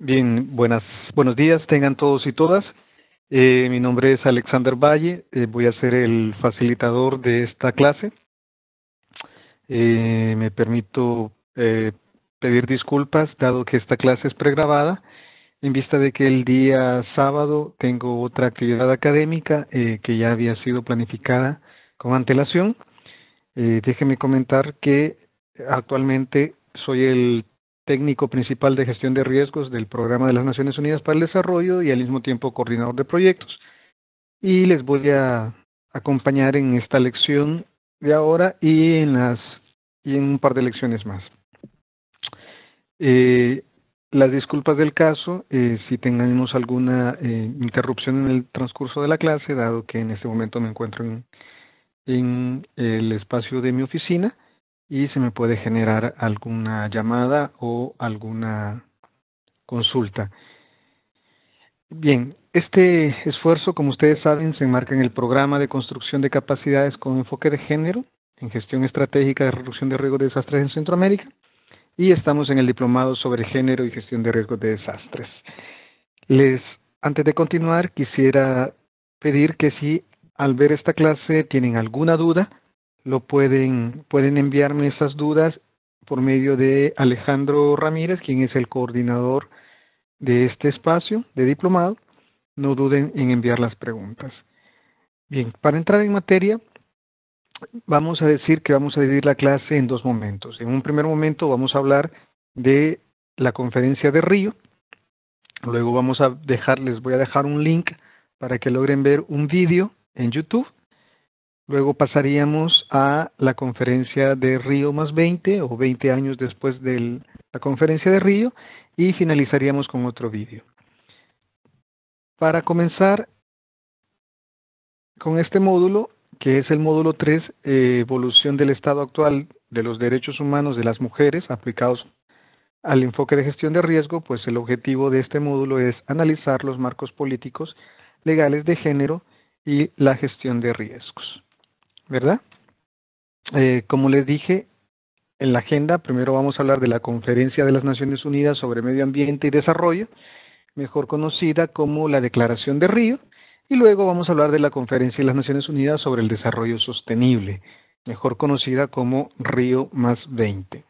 Bien, buenas, buenos días, tengan todos y todas. Eh, mi nombre es Alexander Valle, eh, voy a ser el facilitador de esta clase. Eh, me permito eh, pedir disculpas, dado que esta clase es pregrabada, en vista de que el día sábado tengo otra actividad académica que ya había sido planificada con antelación. Déjeme comentar que actualmente soy el técnico principal de gestión de riesgos del Programa de las Naciones Unidas para el Desarrollo y al mismo tiempo coordinador de proyectos. Y les voy a acompañar en esta lección de ahora y en las y en un par de lecciones más. Eh, las disculpas del caso eh, si tengamos alguna eh, interrupción en el transcurso de la clase, dado que en este momento me encuentro en, en el espacio de mi oficina y se me puede generar alguna llamada o alguna consulta. Bien, este esfuerzo, como ustedes saben, se enmarca en el programa de construcción de capacidades con enfoque de género en gestión estratégica de reducción de riesgos de desastres en Centroamérica y estamos en el diplomado sobre género y gestión de riesgos de desastres. Les, antes de continuar, quisiera pedir que si al ver esta clase tienen alguna duda, lo pueden, pueden enviarme esas dudas por medio de Alejandro Ramírez, quien es el coordinador de este espacio de diplomado. No duden en enviar las preguntas. Bien, para entrar en materia, vamos a decir que vamos a dividir la clase en dos momentos. En un primer momento vamos a hablar de la conferencia de Río. Luego vamos a dejar, les voy a dejar un link para que logren ver un vídeo en YouTube Luego pasaríamos a la conferencia de Río más 20 o 20 años después de la conferencia de Río y finalizaríamos con otro vídeo. Para comenzar con este módulo, que es el módulo 3, eh, evolución del estado actual de los derechos humanos de las mujeres aplicados al enfoque de gestión de riesgo, pues el objetivo de este módulo es analizar los marcos políticos legales de género y la gestión de riesgos. ¿Verdad? Eh, como les dije en la agenda, primero vamos a hablar de la Conferencia de las Naciones Unidas sobre Medio Ambiente y Desarrollo, mejor conocida como la Declaración de Río, y luego vamos a hablar de la Conferencia de las Naciones Unidas sobre el Desarrollo Sostenible, mejor conocida como Río más 20.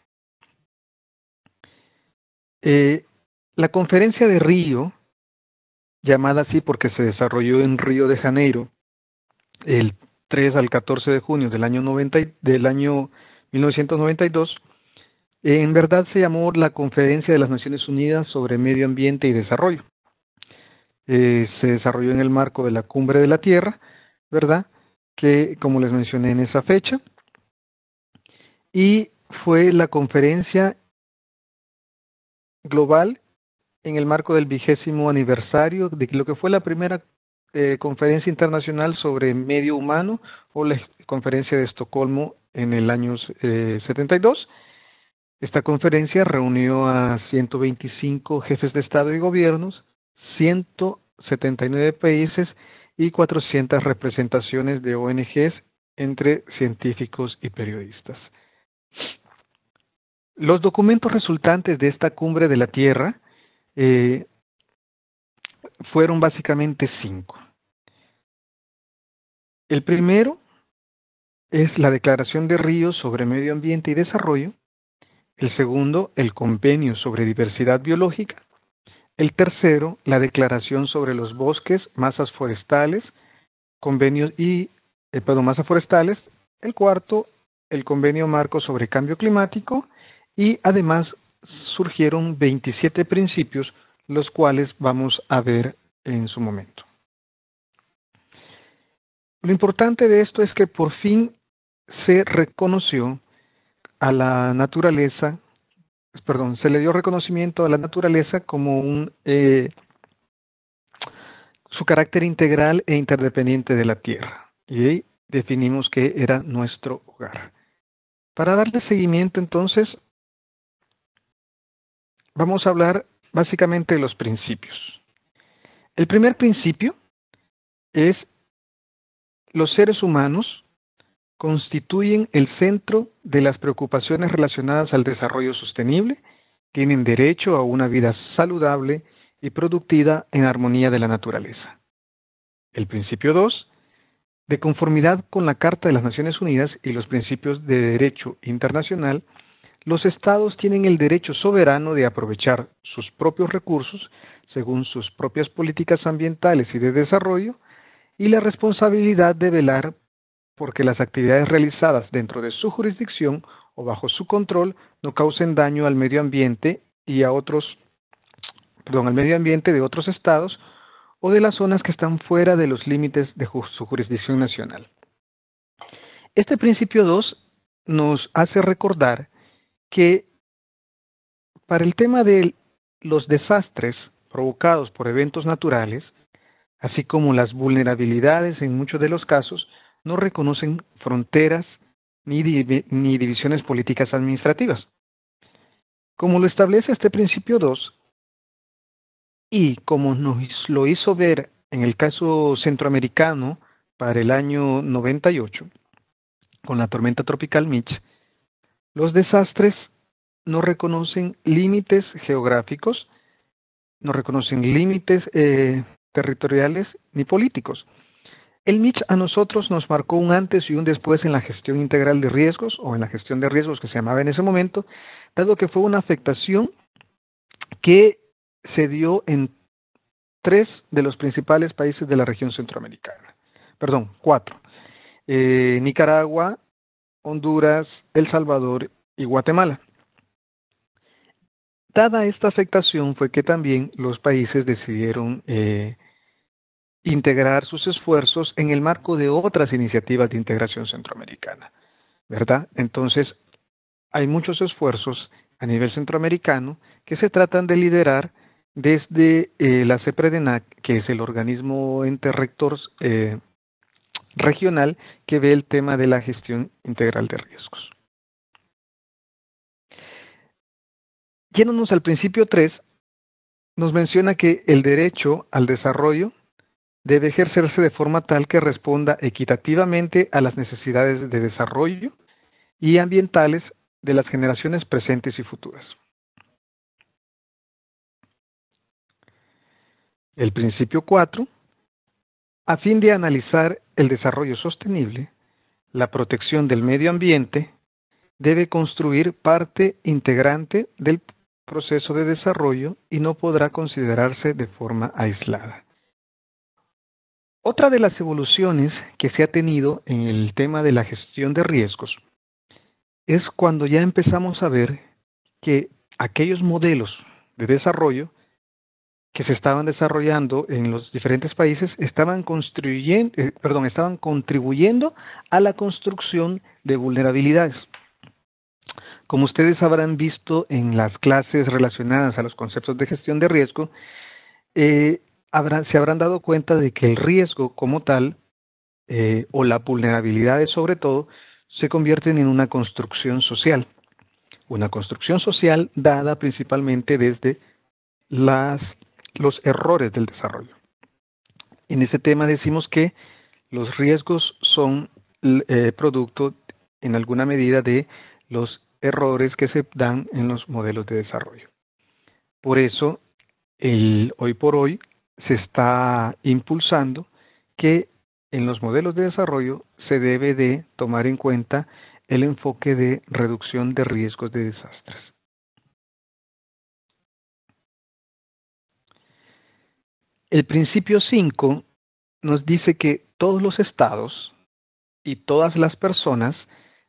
Eh, la Conferencia de Río, llamada así porque se desarrolló en Río de Janeiro el 3 al 14 de junio del año, 90, del año 1992, en verdad se llamó la Conferencia de las Naciones Unidas sobre Medio Ambiente y Desarrollo. Eh, se desarrolló en el marco de la Cumbre de la Tierra, ¿verdad? Que, como les mencioné en esa fecha, y fue la conferencia global en el marco del vigésimo aniversario de lo que fue la primera eh, Conferencia Internacional sobre Medio Humano o la Conferencia de Estocolmo en el año eh, 72. Esta conferencia reunió a 125 jefes de Estado y gobiernos, 179 países y 400 representaciones de ONGs entre científicos y periodistas. Los documentos resultantes de esta cumbre de la Tierra eh, fueron básicamente cinco. El primero es la Declaración de Ríos sobre Medio Ambiente y Desarrollo. El segundo, el Convenio sobre Diversidad Biológica. El tercero, la Declaración sobre los Bosques, Masas Forestales, Convenios y, eh, masas forestales. El cuarto, el Convenio Marco sobre Cambio Climático. Y además surgieron 27 principios los cuales vamos a ver en su momento. Lo importante de esto es que por fin se reconoció a la naturaleza, perdón, se le dio reconocimiento a la naturaleza como un eh, su carácter integral e interdependiente de la tierra. Y definimos que era nuestro hogar. Para darle seguimiento entonces, vamos a hablar básicamente los principios. El primer principio es los seres humanos constituyen el centro de las preocupaciones relacionadas al desarrollo sostenible tienen derecho a una vida saludable y productiva en armonía de la naturaleza. El principio 2. De conformidad con la Carta de las Naciones Unidas y los principios de derecho internacional, los estados tienen el derecho soberano de aprovechar sus propios recursos según sus propias políticas ambientales y de desarrollo y la responsabilidad de velar porque las actividades realizadas dentro de su jurisdicción o bajo su control no causen daño al medio ambiente y a otros, perdón, al medio ambiente de otros estados o de las zonas que están fuera de los límites de su jurisdicción nacional. Este principio 2 nos hace recordar que para el tema de los desastres provocados por eventos naturales, así como las vulnerabilidades en muchos de los casos, no reconocen fronteras ni, ni divisiones políticas administrativas. Como lo establece este principio 2, y como nos lo hizo ver en el caso centroamericano para el año 98, con la tormenta tropical Mitch, los desastres no reconocen límites geográficos, no reconocen límites eh, territoriales ni políticos. El Mitch a nosotros nos marcó un antes y un después en la gestión integral de riesgos o en la gestión de riesgos que se llamaba en ese momento, dado que fue una afectación que se dio en tres de los principales países de la región centroamericana. Perdón, cuatro. Eh, Nicaragua, Honduras, El Salvador y Guatemala. Dada esta afectación fue que también los países decidieron eh, integrar sus esfuerzos en el marco de otras iniciativas de integración centroamericana, ¿verdad? Entonces, hay muchos esfuerzos a nivel centroamericano que se tratan de liderar desde eh, la CEPREDENAC, que es el organismo interrector eh, regional que ve el tema de la gestión integral de riesgos. Yéndonos al principio 3, nos menciona que el derecho al desarrollo debe ejercerse de forma tal que responda equitativamente a las necesidades de desarrollo y ambientales de las generaciones presentes y futuras. El principio 4, a fin de analizar el desarrollo sostenible, la protección del medio ambiente debe construir parte integrante del proceso de desarrollo y no podrá considerarse de forma aislada. Otra de las evoluciones que se ha tenido en el tema de la gestión de riesgos es cuando ya empezamos a ver que aquellos modelos de desarrollo que se estaban desarrollando en los diferentes países estaban construyendo, eh, perdón, estaban contribuyendo a la construcción de vulnerabilidades. Como ustedes habrán visto en las clases relacionadas a los conceptos de gestión de riesgo, eh, se habrán dado cuenta de que el riesgo como tal, eh, o la vulnerabilidad sobre todo, se convierten en una construcción social. Una construcción social dada principalmente desde las, los errores del desarrollo. En ese tema decimos que los riesgos son eh, producto en alguna medida de los errores que se dan en los modelos de desarrollo. Por eso, hoy por hoy se está impulsando que en los modelos de desarrollo se debe de tomar en cuenta el enfoque de reducción de riesgos de desastres. El principio 5 nos dice que todos los estados y todas las personas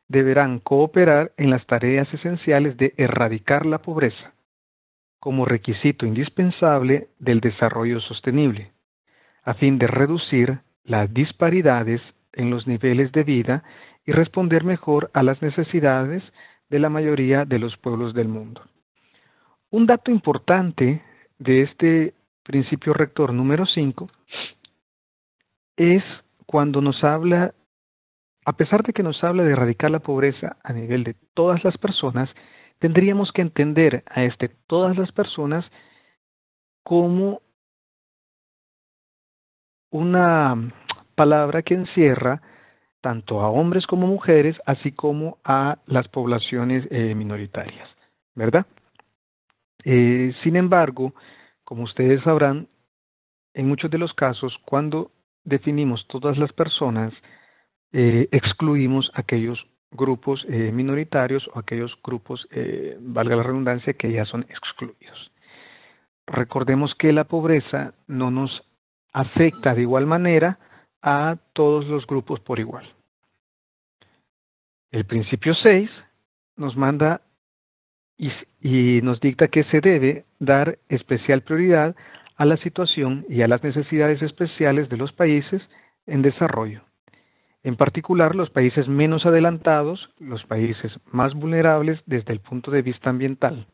deberán cooperar en las tareas esenciales de erradicar la pobreza como requisito indispensable del desarrollo sostenible, a fin de reducir las disparidades en los niveles de vida y responder mejor a las necesidades de la mayoría de los pueblos del mundo. Un dato importante de este principio rector número 5 es cuando nos habla a pesar de que nos habla de erradicar la pobreza a nivel de todas las personas, tendríamos que entender a este todas las personas como una palabra que encierra tanto a hombres como mujeres, así como a las poblaciones eh, minoritarias, ¿verdad? Eh, sin embargo, como ustedes sabrán, en muchos de los casos, cuando definimos todas las personas, eh, excluimos aquellos grupos eh, minoritarios o aquellos grupos, eh, valga la redundancia, que ya son excluidos. Recordemos que la pobreza no nos afecta de igual manera a todos los grupos por igual. El principio 6 nos manda y, nos dicta que se debe dar especial prioridad a la situación y a las necesidades especiales de los países en desarrollo en particular los países menos adelantados, los países más vulnerables desde el punto de vista ambiental.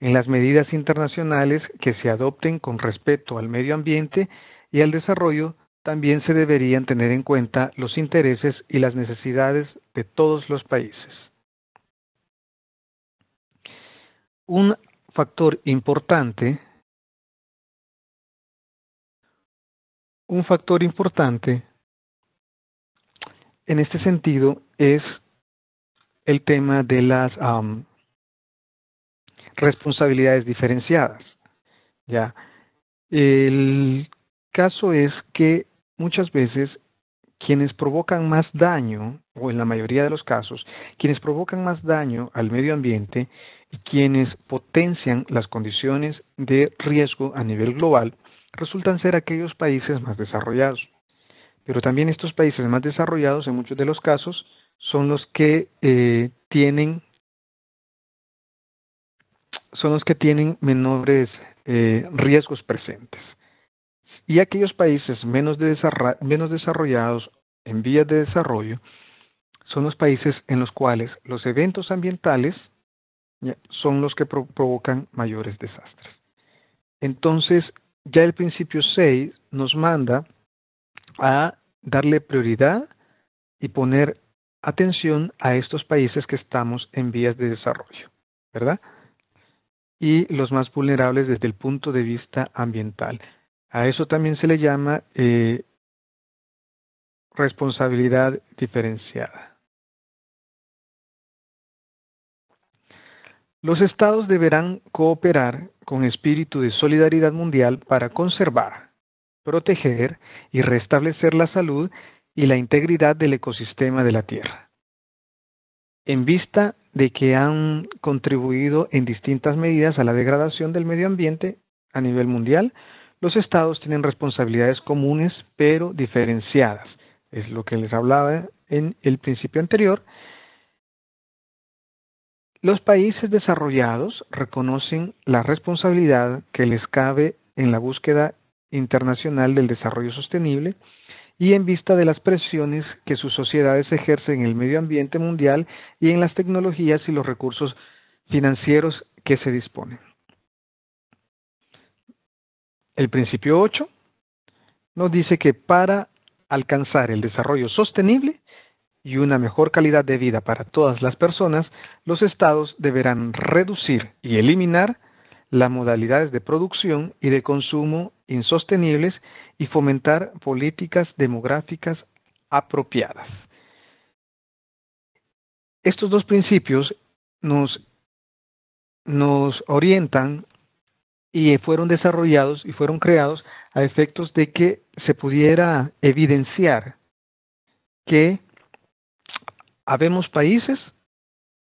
En las medidas internacionales que se adopten con respeto al medio ambiente y al desarrollo, también se deberían tener en cuenta los intereses y las necesidades de todos los países. Un factor importante un factor importante en este sentido es el tema de las responsabilidades diferenciadas. Ya, el caso es que muchas veces quienes provocan más daño, o en la mayoría de los casos, quienes provocan más daño al medio ambiente y quienes potencian las condiciones de riesgo a nivel global, resultan ser aquellos países más desarrollados. Pero también estos países más desarrollados, en muchos de los casos, son los que eh, tienen son los que tienen menores eh, riesgos presentes. Y aquellos países menos, menos desarrollados, en vías de desarrollo, son los países en los cuales los eventos ambientales son los que provocan mayores desastres. Entonces, ya el principio 6 nos manda a darle prioridad y poner atención a estos países que estamos en vías de desarrollo, ¿verdad? Y los más vulnerables desde el punto de vista ambiental. A eso también se le llama eh, responsabilidad diferenciada. Los estados deberán cooperar con espíritu de solidaridad mundial para conservar, proteger y restablecer la salud y la integridad del ecosistema de la Tierra. En vista de que han contribuido en distintas medidas a la degradación del medio ambiente a nivel mundial, los estados tienen responsabilidades comunes pero diferenciadas. Es lo que les hablaba en el principio anterior. Los países desarrollados reconocen la responsabilidad que les cabe en la búsqueda internacional del desarrollo sostenible y en vista de las presiones que sus sociedades ejercen en el medio ambiente mundial y en las tecnologías y los recursos financieros que se disponen. El principio 8 nos dice que para alcanzar el desarrollo sostenible y una mejor calidad de vida para todas las personas, los estados deberán reducir y eliminar las modalidades de producción y de consumo insostenibles y fomentar políticas demográficas apropiadas. Estos dos principios nos, nos orientan y fueron desarrollados y fueron creados a efectos de que se pudiera evidenciar que habemos países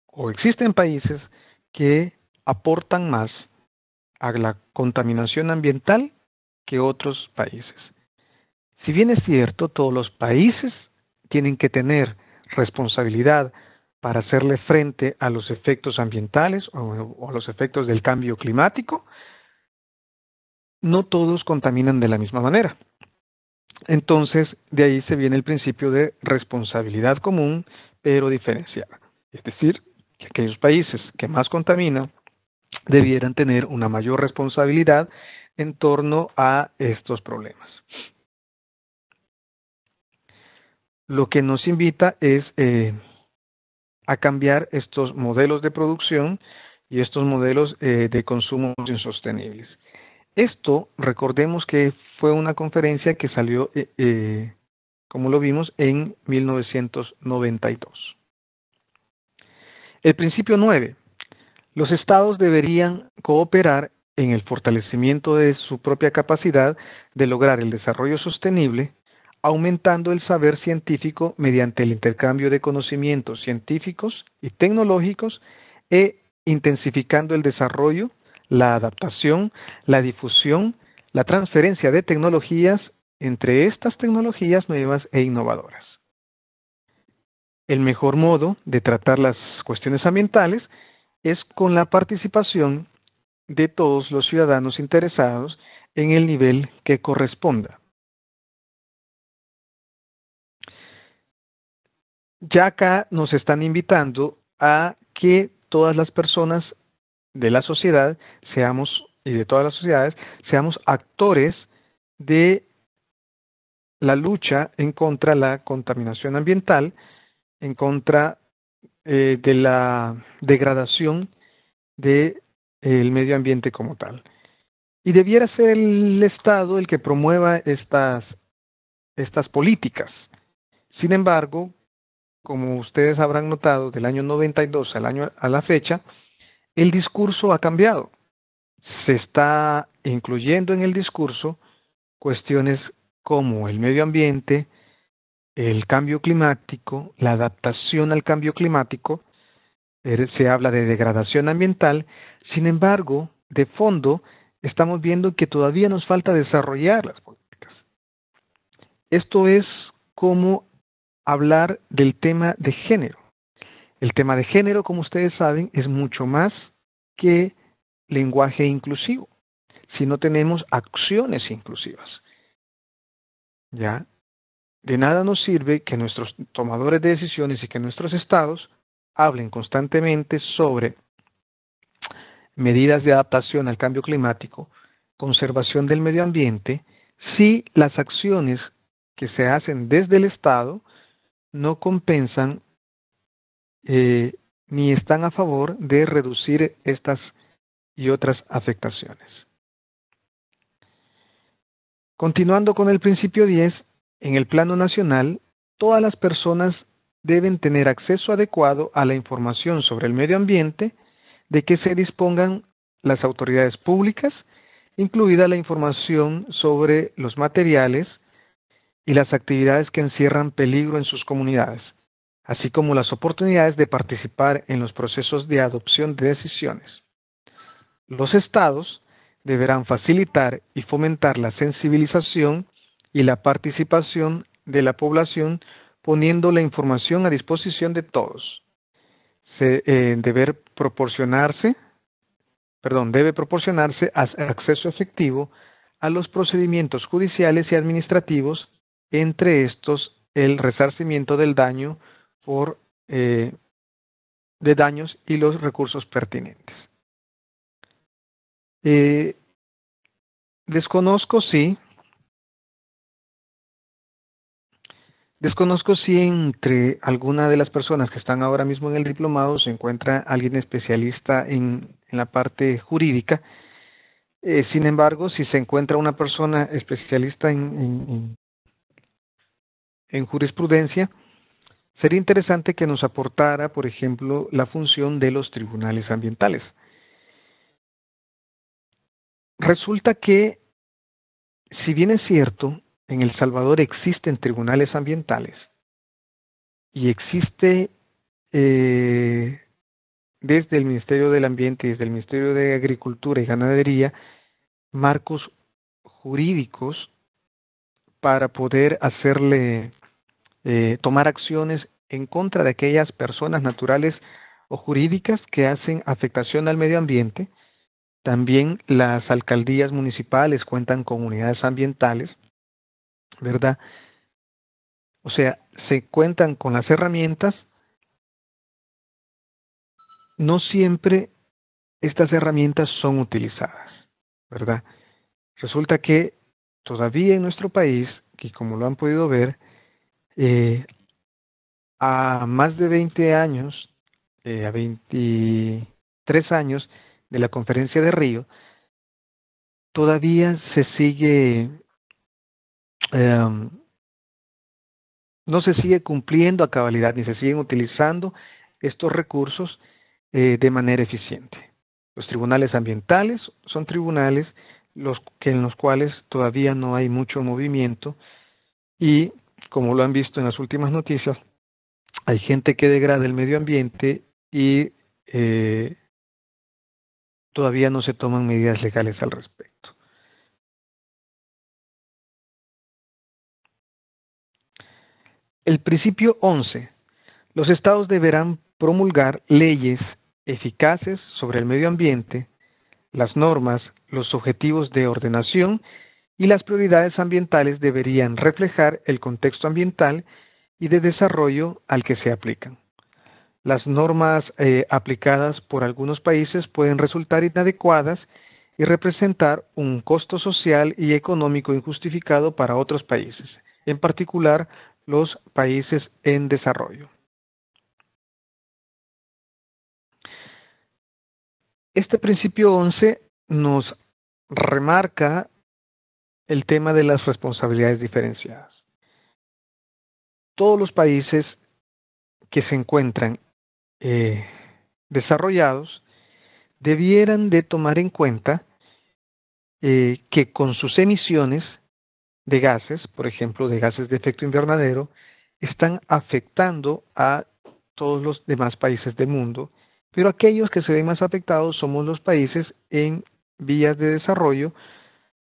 o existen países que aportan más a la contaminación ambiental que otros países. Si bien es cierto, todos los países tienen que tener responsabilidad para hacerle frente a los efectos ambientales o, a los efectos del cambio climático, no todos contaminan de la misma manera. Entonces, de ahí se viene el principio de responsabilidad común, pero diferenciada. Es decir, que aquellos países que más contaminan debieran tener una mayor responsabilidad en torno a estos problemas. Lo que nos invita es eh, a cambiar estos modelos de producción y estos modelos eh, de consumo insostenibles. Esto, recordemos que fue una conferencia que salió, eh, como lo vimos, en 1992. El principio 9 Los estados deberían cooperar en el fortalecimiento de su propia capacidad de lograr el desarrollo sostenible, aumentando el saber científico mediante el intercambio de conocimientos científicos y tecnológicos e intensificando el desarrollo, la adaptación, la difusión, la transferencia de tecnologías entre estas tecnologías nuevas e innovadoras. El mejor modo de tratar las cuestiones ambientales es con la participación de todos los ciudadanos interesados en el nivel que corresponda. Ya acá nos están invitando a que todas las personas de la sociedad seamos y de todas las sociedades seamos actores de la lucha en contra de la contaminación ambiental, en contra eh, de la degradación del el medio ambiente como tal. Y debiera ser el Estado el que promueva estas, estas políticas. Sin embargo, como ustedes habrán notado, del año 92 al año, a la fecha, el discurso ha cambiado. Se está incluyendo en el discurso cuestiones como el medio ambiente, el cambio climático, la adaptación al cambio climático, er, se habla de degradación ambiental, sin embargo, de fondo, estamos viendo que todavía nos falta desarrollar las políticas. Esto es como hablar del tema de género. El tema de género, como ustedes saben, es mucho más que lenguaje inclusivo, si no tenemos acciones inclusivas. ¿Ya? De nada nos sirve que nuestros tomadores de decisiones y que nuestros estados hablen constantemente sobre medidas de adaptación al cambio climático, conservación del medio ambiente, si las acciones que se hacen desde el Estado no compensan eh, ni están a favor de reducir estas y otras afectaciones. Continuando con el principio 10, en el plano nacional, todas las personas deben tener acceso adecuado a la información sobre el medio ambiente de que se dispongan las autoridades públicas, incluida la información sobre los materiales y las actividades que encierran peligro en sus comunidades, así como las oportunidades de participar en los procesos de adopción de decisiones. Los estados deberán facilitar y fomentar la sensibilización y la participación de la población poniendo la información a disposición de todos. Se, eh, proporcionarse, perdón, debe proporcionarse acceso efectivo a los procedimientos judiciales y administrativos, entre estos el resarcimiento del daño por eh, de daños y los recursos pertinentes. Eh, desconozco si Desconozco si entre alguna de las personas que están ahora mismo en el diplomado se encuentra alguien especialista en, la parte jurídica. Eh, sin embargo, si se encuentra una persona especialista en jurisprudencia, sería interesante que nos aportara, por ejemplo, la función de los tribunales ambientales. Resulta que, si bien es cierto, en El Salvador existen tribunales ambientales y existe eh, desde el Ministerio del Ambiente y desde el Ministerio de Agricultura y Ganadería marcos jurídicos para poder hacerle eh, tomar acciones en contra de aquellas personas naturales o jurídicas que hacen afectación al medio ambiente. También las alcaldías municipales cuentan con unidades ambientales ¿verdad? O sea, se cuentan con las herramientas, no siempre estas herramientas son utilizadas, ¿verdad? Resulta que todavía en nuestro país, y como lo han podido ver, eh, a más de 20 años, eh, a 23 años de la conferencia de Río, todavía se sigue Em, no se sigue cumpliendo a cabalidad ni se siguen utilizando estos recursos eh, de manera eficiente. Los tribunales ambientales son tribunales los, que, en los cuales todavía no hay mucho movimiento y, como lo han visto en las últimas noticias, hay gente que degrada el medio ambiente y eh, todavía no se toman medidas legales al respecto. El principio 11. Los estados deberán promulgar leyes eficaces sobre el medio ambiente, las normas, los objetivos de ordenación y las prioridades ambientales deberían reflejar el contexto ambiental y de desarrollo al que se aplican. Las normas eh, aplicadas por algunos países pueden resultar inadecuadas y representar un costo social y económico injustificado para otros países, en particular los países en desarrollo. Este principio 11 nos remarca el tema de las responsabilidades diferenciadas. Todos los países que se encuentran eh, desarrollados debieran de tomar en cuenta eh, que con sus emisiones de gases, por ejemplo, de gases de efecto invernadero, están afectando a todos los demás países del mundo, pero aquellos que se ven más afectados somos los países en vías de desarrollo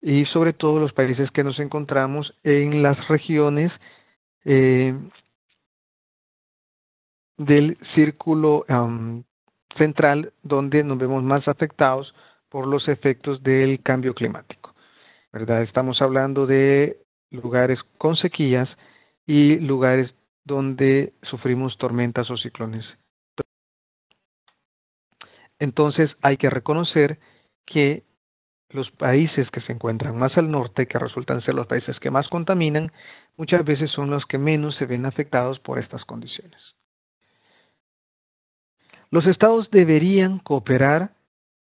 y sobre todo los países que nos encontramos en las regiones eh, del círculo central donde nos vemos más afectados por los efectos del cambio climático. ¿verdad? Estamos hablando de lugares con sequías y lugares donde sufrimos tormentas o ciclones. Entonces hay que reconocer que los países que se encuentran más al norte, que resultan ser los países que más contaminan, muchas veces son los que menos se ven afectados por estas condiciones. Los estados deberían cooperar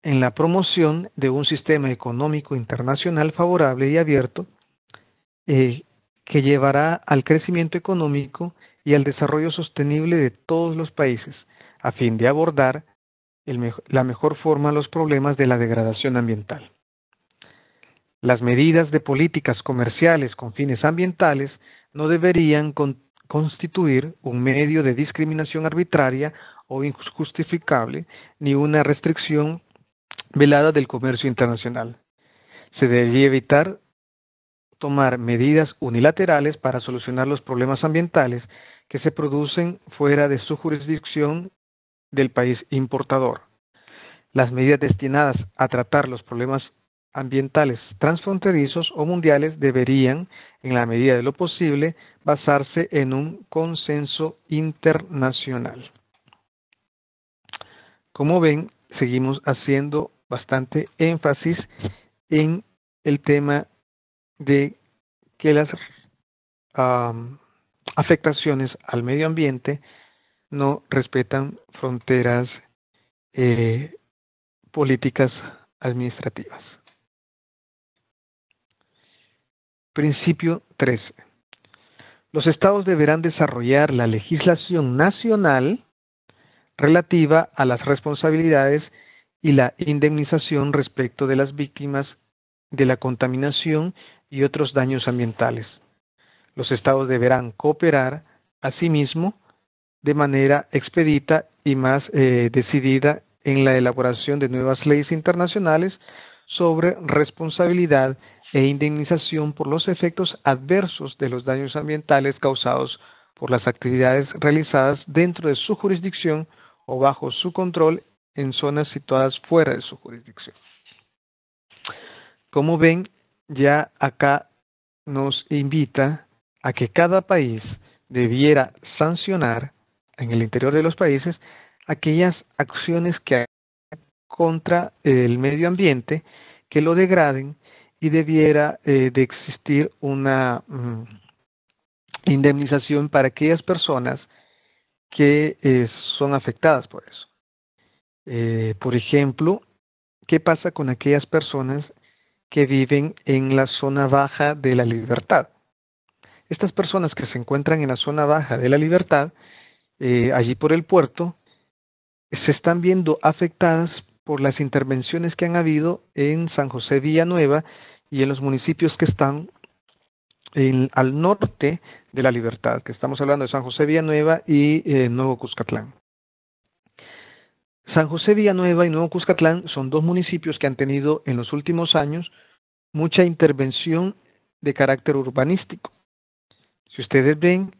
en la promoción de un sistema económico internacional favorable y abierto eh, que llevará al crecimiento económico y al desarrollo sostenible de todos los países, a fin de abordar la mejor forma los problemas de la degradación ambiental. Las medidas de políticas comerciales con fines ambientales no deberían constituir un medio de discriminación arbitraria o injustificable, ni una restricción velada del comercio internacional. Se debería evitar tomar medidas unilaterales para solucionar los problemas ambientales que se producen fuera de su jurisdicción del país importador. Las medidas destinadas a tratar los problemas ambientales transfronterizos o mundiales deberían, en la medida de lo posible, basarse en un consenso internacional. Como ven, seguimos haciendo bastante énfasis en el tema de que las afectaciones al medio ambiente no respetan fronteras eh, políticas administrativas. Principio 13. Los estados deberán desarrollar la legislación nacional relativa a las responsabilidades y la indemnización respecto de las víctimas de la contaminación y otros daños ambientales. Los estados deberán cooperar asimismo de manera expedita y más eh, decidida en la elaboración de nuevas leyes internacionales sobre responsabilidad e indemnización por los efectos adversos de los daños ambientales causados por las actividades realizadas dentro de su jurisdicción o bajo su control en zonas situadas fuera de su jurisdicción. Como ven, ya acá nos invita a que cada país debiera sancionar en el interior de los países aquellas acciones que hay contra el medio ambiente que lo degraden y debiera eh, de existir una mm, indemnización para aquellas personas que eh, son afectadas por eso. Eh, por ejemplo, ¿qué pasa con aquellas personas que viven en la zona baja de la libertad? Estas personas que se encuentran en la zona baja de la libertad, eh, allí por el puerto, se están viendo afectadas por las intervenciones que han habido en San José Villanueva y en los municipios que están al norte de la Libertad, que estamos hablando de San José Villanueva y eh, Nuevo Cuscatlán. San José Villanueva y Nuevo Cuscatlán son dos municipios que han tenido en los últimos años mucha intervención de carácter urbanístico. Si ustedes ven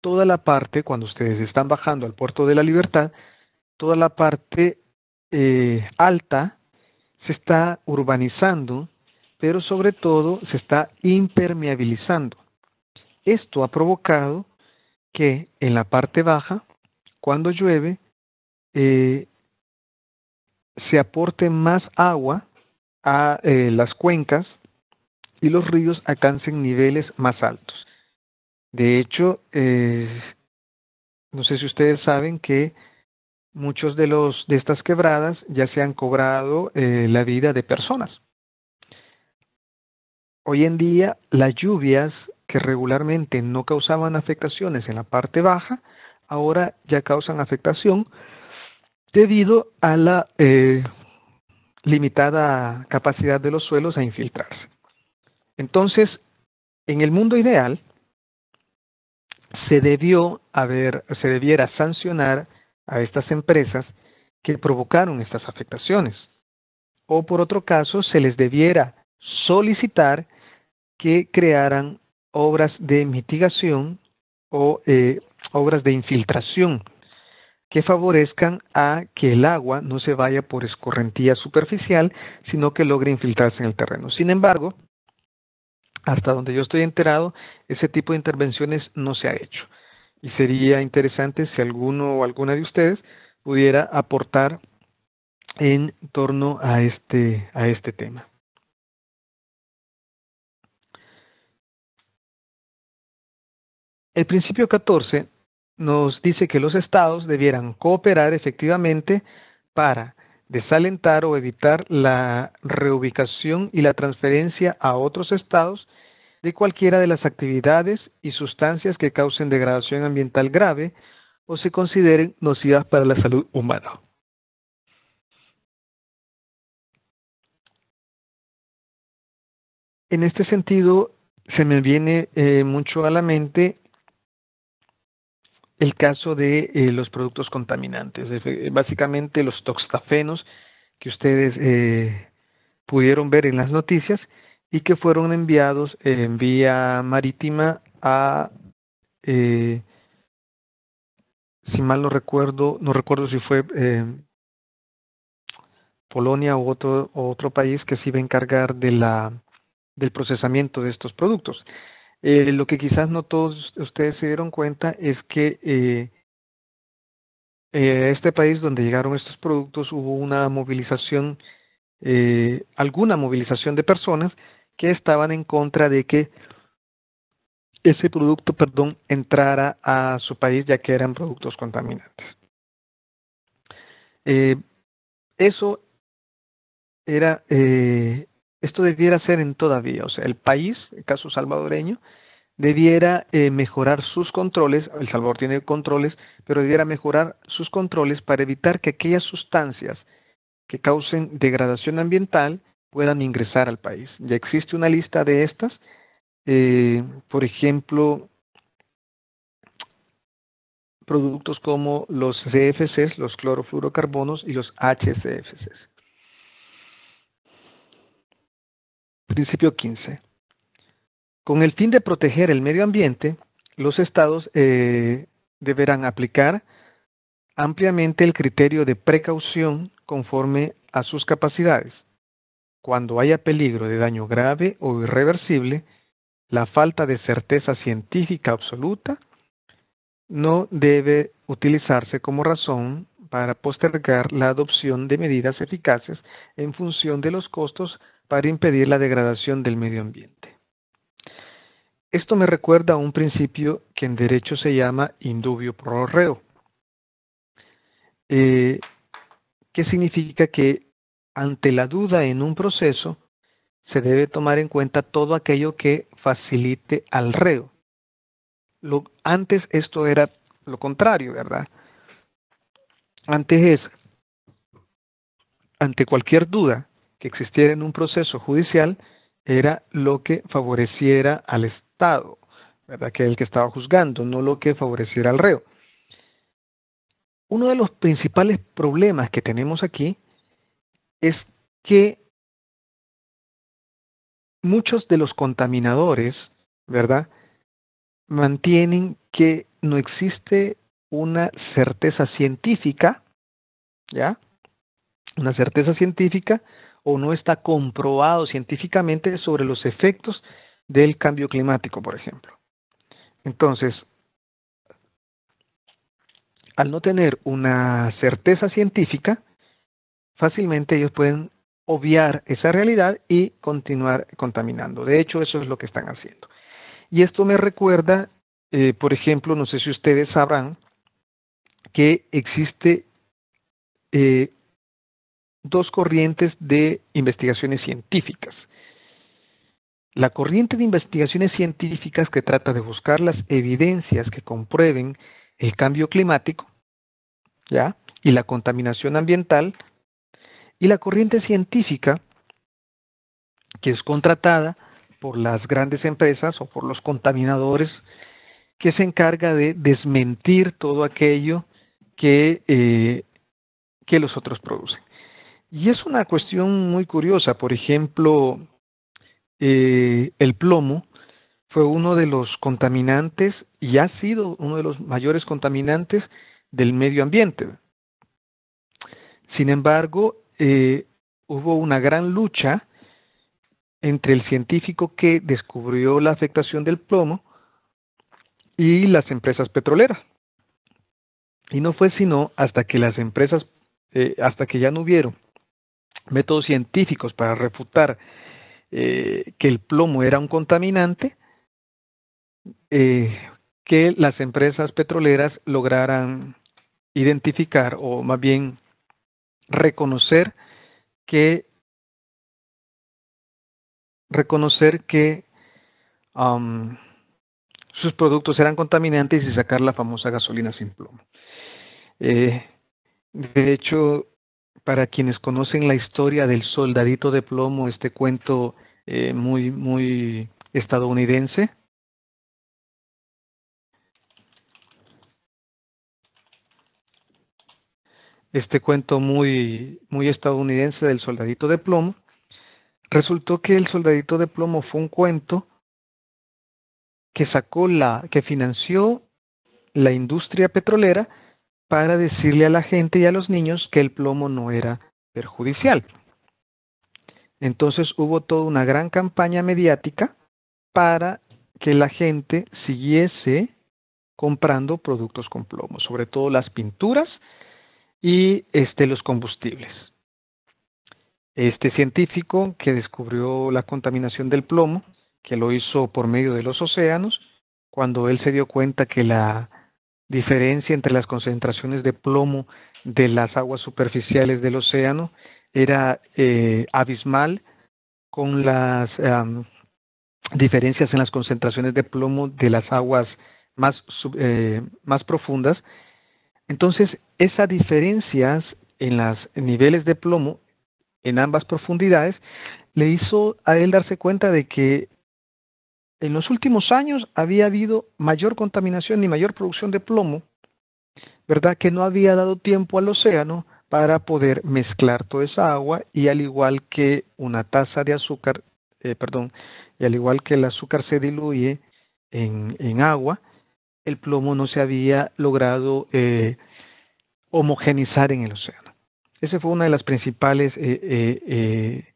toda la parte, cuando ustedes están bajando al puerto de la Libertad, toda la parte eh, alta se está urbanizando, pero sobre todo se está impermeabilizando. Esto ha provocado que en la parte baja, cuando llueve, eh, se aporte más agua a eh, las cuencas y los ríos alcancen niveles más altos. De hecho, eh, no sé si ustedes saben que muchos de los de estas quebradas ya se han cobrado la vida de personas. Hoy en día, las lluvias que regularmente no causaban afectaciones en la parte baja, ahora ya causan afectación debido a la eh, limitada capacidad de los suelos a infiltrarse. Entonces, en el mundo ideal, se debió haber, se debiera sancionar a estas empresas que provocaron estas afectaciones. O por otro caso, se les debiera solicitar que crearan obras de mitigación o eh, obras de infiltración que favorezcan a que el agua no se vaya por escorrentía superficial, sino que logre infiltrarse en el terreno. Sin embargo, hasta donde yo estoy enterado, ese tipo de intervenciones no se ha hecho. Y sería interesante si alguno o alguna de ustedes pudiera aportar en torno a este, a este tema. El principio 14 nos dice que los estados debieran cooperar efectivamente para desalentar o evitar la reubicación y la transferencia a otros estados de cualquiera de las actividades y sustancias que causen degradación ambiental grave o se consideren nocivas para la salud humana. En este sentido, se me viene eh, mucho a la mente el caso de eh, los productos contaminantes, básicamente los toxtafenos que ustedes eh, pudieron ver en las noticias y que fueron enviados en vía marítima a, eh, si mal no recuerdo, no recuerdo si fue eh, Polonia u otro, otro país que se iba a encargar de la, del procesamiento de estos productos. Eh, lo que quizás no todos ustedes se dieron cuenta es que eh, eh, este país donde llegaron estos productos hubo una movilización, eh, alguna movilización de personas que estaban en contra de que ese producto, perdón, entrara a su país ya que eran productos contaminantes. Eso era esto debiera ser en toda vía, o sea, el país, el caso salvadoreño, debiera eh, mejorar sus controles, El Salvador tiene controles, pero debiera mejorar sus controles para evitar que aquellas sustancias que causen degradación ambiental puedan ingresar al país. Ya existe una lista de estas, eh, por ejemplo, productos como los CFCs, los clorofluorocarbonos y los HCFCs. Principio 15. Con el fin de proteger el medio ambiente, los estados eh, deberán aplicar ampliamente el criterio de precaución conforme a sus capacidades. Cuando haya peligro de daño grave o irreversible, la falta de certeza científica absoluta no debe utilizarse como razón para postergar la adopción de medidas eficaces en función de los costos para impedir la degradación del medio ambiente. Esto me recuerda a un principio que en derecho se llama indubio pro reo, eh, que significa que ante la duda en un proceso se debe tomar en cuenta todo aquello que facilite al reo. Antes esto era lo contrario, ¿verdad? antes ante cualquier duda que existiera en un proceso judicial, era lo que favoreciera al Estado, ¿verdad? Que el que estaba juzgando, no lo que favoreciera al reo. Uno de los principales problemas que tenemos aquí es que muchos de los contaminadores, ¿verdad? Mantienen que no existe una certeza científica, ¿ya? Una certeza científica o no está comprobado científicamente sobre los efectos del cambio climático, por ejemplo. Entonces, al no tener una certeza científica, fácilmente ellos pueden obviar esa realidad y continuar contaminando. De hecho, eso es lo que están haciendo. Y esto me recuerda, eh, por ejemplo, no sé si ustedes sabrán que existe eh, dos corrientes de investigaciones científicas. La corriente de investigaciones científicas que trata de buscar las evidencias que comprueben el cambio climático, ¿ya? y la contaminación ambiental, y la corriente científica que es contratada por las grandes empresas o por los contaminadores que se encarga de desmentir todo aquello que, eh, que los otros producen. Y es una cuestión muy curiosa. Por ejemplo, eh, el plomo fue uno de los contaminantes y ha sido uno de los mayores contaminantes del medio ambiente. Sin embargo, eh, hubo una gran lucha entre el científico que descubrió la afectación del plomo y las empresas petroleras. Y no fue sino hasta que las empresas, eh, hasta que ya no hubieron métodos científicos para refutar eh, que el plomo era un contaminante, eh, que las empresas petroleras lograran identificar o más bien reconocer que reconocer que sus productos eran contaminantes y sacar la famosa gasolina sin plomo. Eh, de hecho, para quienes conocen la historia del soldadito de plomo, este cuento eh, muy, muy estadounidense, este cuento muy, muy estadounidense del soldadito de plomo, resultó que el soldadito de plomo fue un cuento que sacó la, que financió la industria petrolera para decirle a la gente y a los niños que el plomo no era perjudicial. Entonces hubo toda una gran campaña mediática para que la gente siguiese comprando productos con plomo, sobre todo las pinturas y este, los combustibles. Este científico que descubrió la contaminación del plomo, que lo hizo por medio de los océanos, cuando él se dio cuenta que la diferencia entre las concentraciones de plomo de las aguas superficiales del océano era eh, abismal con las diferencias en las concentraciones de plomo de las aguas más, eh, más profundas. Entonces, esas diferencias en los niveles de plomo en ambas profundidades le hizo a él darse cuenta de que en los últimos años había habido mayor contaminación y mayor producción de plomo, ¿verdad? Que no había dado tiempo al océano para poder mezclar toda esa agua y al igual que una taza de azúcar, eh, perdón, y al igual que el azúcar se diluye en, agua, el plomo no se había logrado eh, homogenizar en el océano. Ese fue una de las principales eh, eh,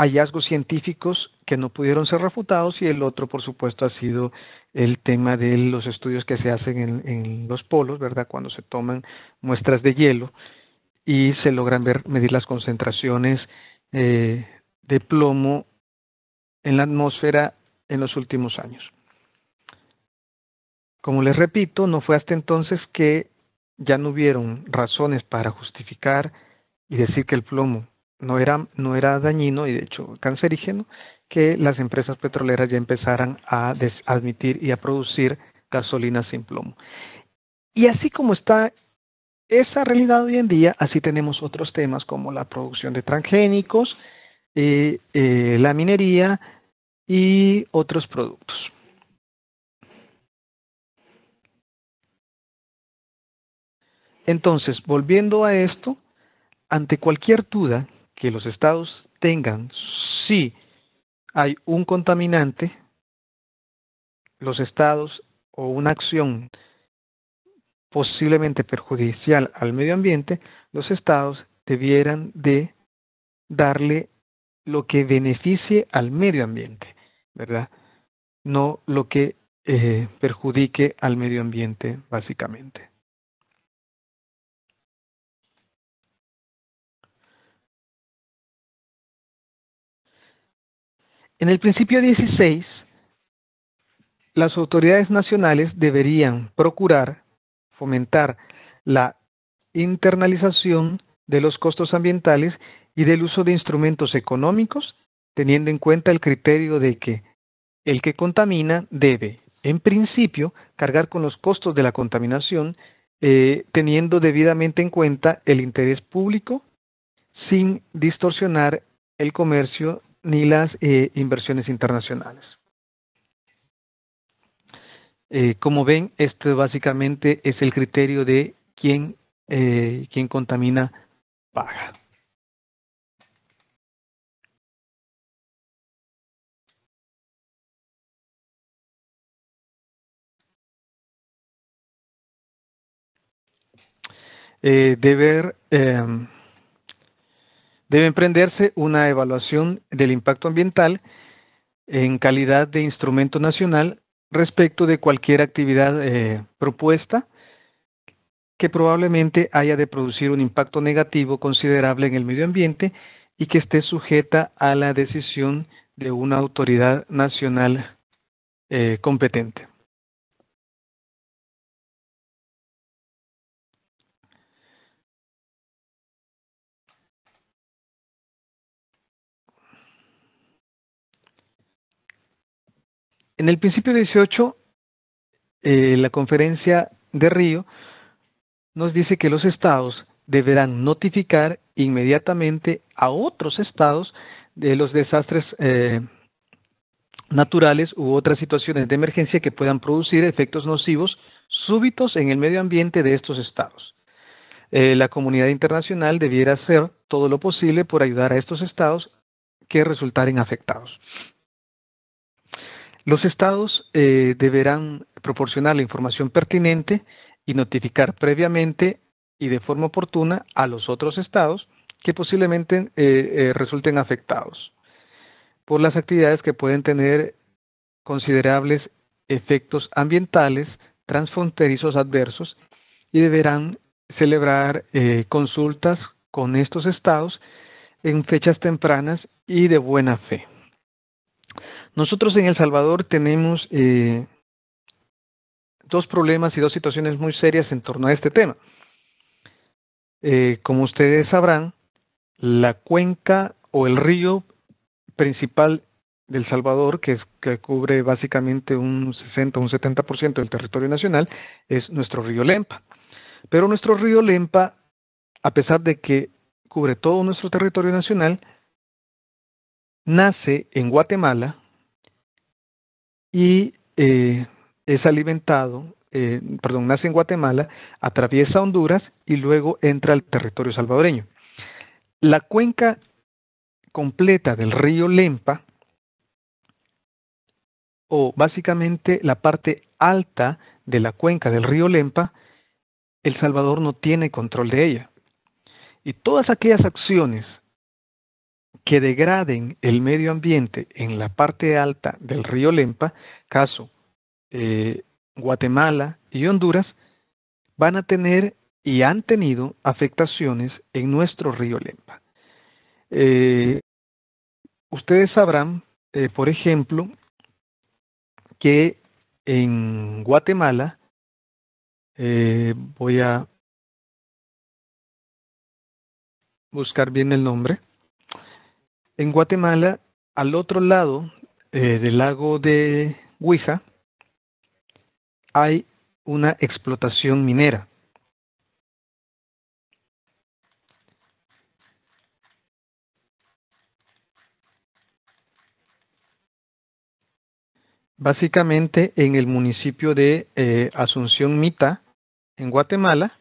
hallazgos científicos que no pudieron ser refutados y el otro, por supuesto, ha sido el tema de los estudios que se hacen en, los polos, ¿verdad? Cuando se toman muestras de hielo y se logran ver, medir las concentraciones de plomo en la atmósfera en los últimos años. Como les repito, no fue hasta entonces que ya no hubieron razones para justificar y decir que el plomo no era, no era dañino y de hecho cancerígeno, que las empresas petroleras ya empezaran a admitir y a producir gasolina sin plomo. Y así como está esa realidad hoy en día, así tenemos otros temas como la producción de transgénicos, eh, eh, la minería y otros productos. Entonces, volviendo a esto, ante cualquier duda que los estados tengan si hay un contaminante, los estados o una acción posiblemente perjudicial al medio ambiente, los estados debieran de darle lo que beneficie al medio ambiente, ¿verdad? No lo que eh, perjudique al medio ambiente, básicamente. En el principio 16, las autoridades nacionales deberían procurar fomentar la internalización de los costos ambientales y del uso de instrumentos económicos, teniendo en cuenta el criterio de que el que contamina debe, en principio, cargar con los costos de la contaminación, eh, teniendo debidamente en cuenta el interés público, sin distorsionar el comercio ni las eh, inversiones internacionales. Eh, como ven, esto básicamente es el criterio de quién, eh, quien contamina paga. Eh, deber eh, Debe emprenderse una evaluación del impacto ambiental en calidad de instrumento nacional respecto de cualquier actividad eh, propuesta que probablemente haya de producir un impacto negativo considerable en el medio ambiente y que esté sujeta a la decisión de una autoridad nacional eh, competente. En el principio 18, eh, la conferencia de Río nos dice que los estados deberán notificar inmediatamente a otros estados de los desastres eh, naturales u otras situaciones de emergencia que puedan producir efectos nocivos súbitos en el medio ambiente de estos estados. Eh, la comunidad internacional debiera hacer todo lo posible por ayudar a estos estados que resultaren afectados. Los estados eh, deberán proporcionar la información pertinente y notificar previamente y de forma oportuna a los otros estados que posiblemente eh, eh, resulten afectados por las actividades que pueden tener considerables efectos ambientales transfronterizos adversos y deberán celebrar consultas con estos estados en fechas tempranas y de buena fe. Nosotros en El Salvador tenemos eh, dos problemas y dos situaciones muy serias en torno a este tema. Eh, como ustedes sabrán, la cuenca o el río principal del Salvador, que, es, que cubre básicamente un 60 o un 70% del territorio nacional, es nuestro río Lempa. Pero nuestro río Lempa, a pesar de que cubre todo nuestro territorio nacional, nace en Guatemala y eh, es alimentado, eh, perdón, nace en Guatemala, atraviesa Honduras y luego entra al territorio salvadoreño. La cuenca completa del río Lempa, o básicamente la parte alta de la cuenca del río Lempa, El Salvador no tiene control de ella. Y todas aquellas acciones que degraden el medio ambiente en la parte alta del río Lempa, caso eh, Guatemala y Honduras, van a tener y han tenido afectaciones en nuestro río Lempa. Eh, ustedes sabrán, eh, por ejemplo, que en Guatemala, voy a buscar bien el nombre, en Guatemala, al otro lado eh, del lago de Huija, hay una explotación minera. Básicamente en el municipio de eh, Asunción Mita, en Guatemala,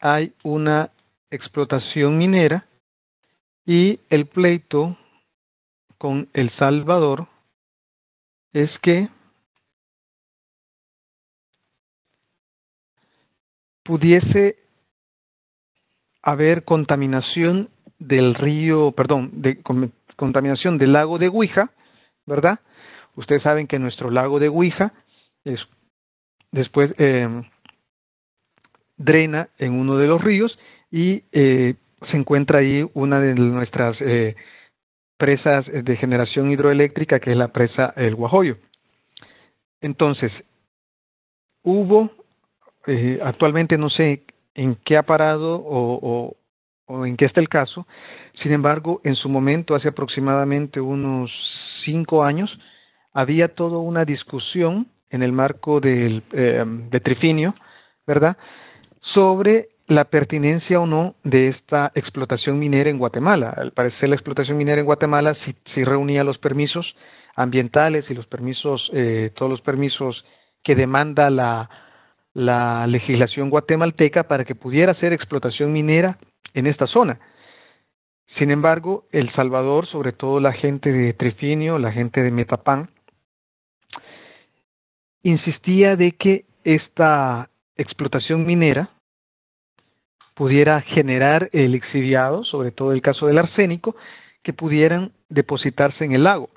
hay una explotación minera y el pleito con El Salvador es que pudiese haber contaminación del río, perdón, de contaminación del lago de Huija, ¿verdad? Ustedes saben que nuestro lago de Huija es, después eh, drena en uno de los ríos y eh, se encuentra ahí una de nuestras eh, presas de generación hidroeléctrica, que es la presa El Guajoyo. Entonces, hubo, eh, actualmente no sé en qué ha parado o, en qué está el caso, sin embargo, en su momento, hace aproximadamente unos cinco años, había toda una discusión en el marco del, eh, de Trifinio, ¿verdad?, sobre la pertinencia o no de esta explotación minera en Guatemala. Al parecer la explotación minera en Guatemala sí, reunía los permisos ambientales y los permisos, eh, todos los permisos que demanda la, la legislación guatemalteca para que pudiera hacer explotación minera en esta zona. Sin embargo, El Salvador, sobre todo la gente de Trifinio, la gente de Metapán, insistía de que esta explotación minera pudiera generar el exiliado, sobre todo el caso del arsénico, que pudieran depositarse en el lago,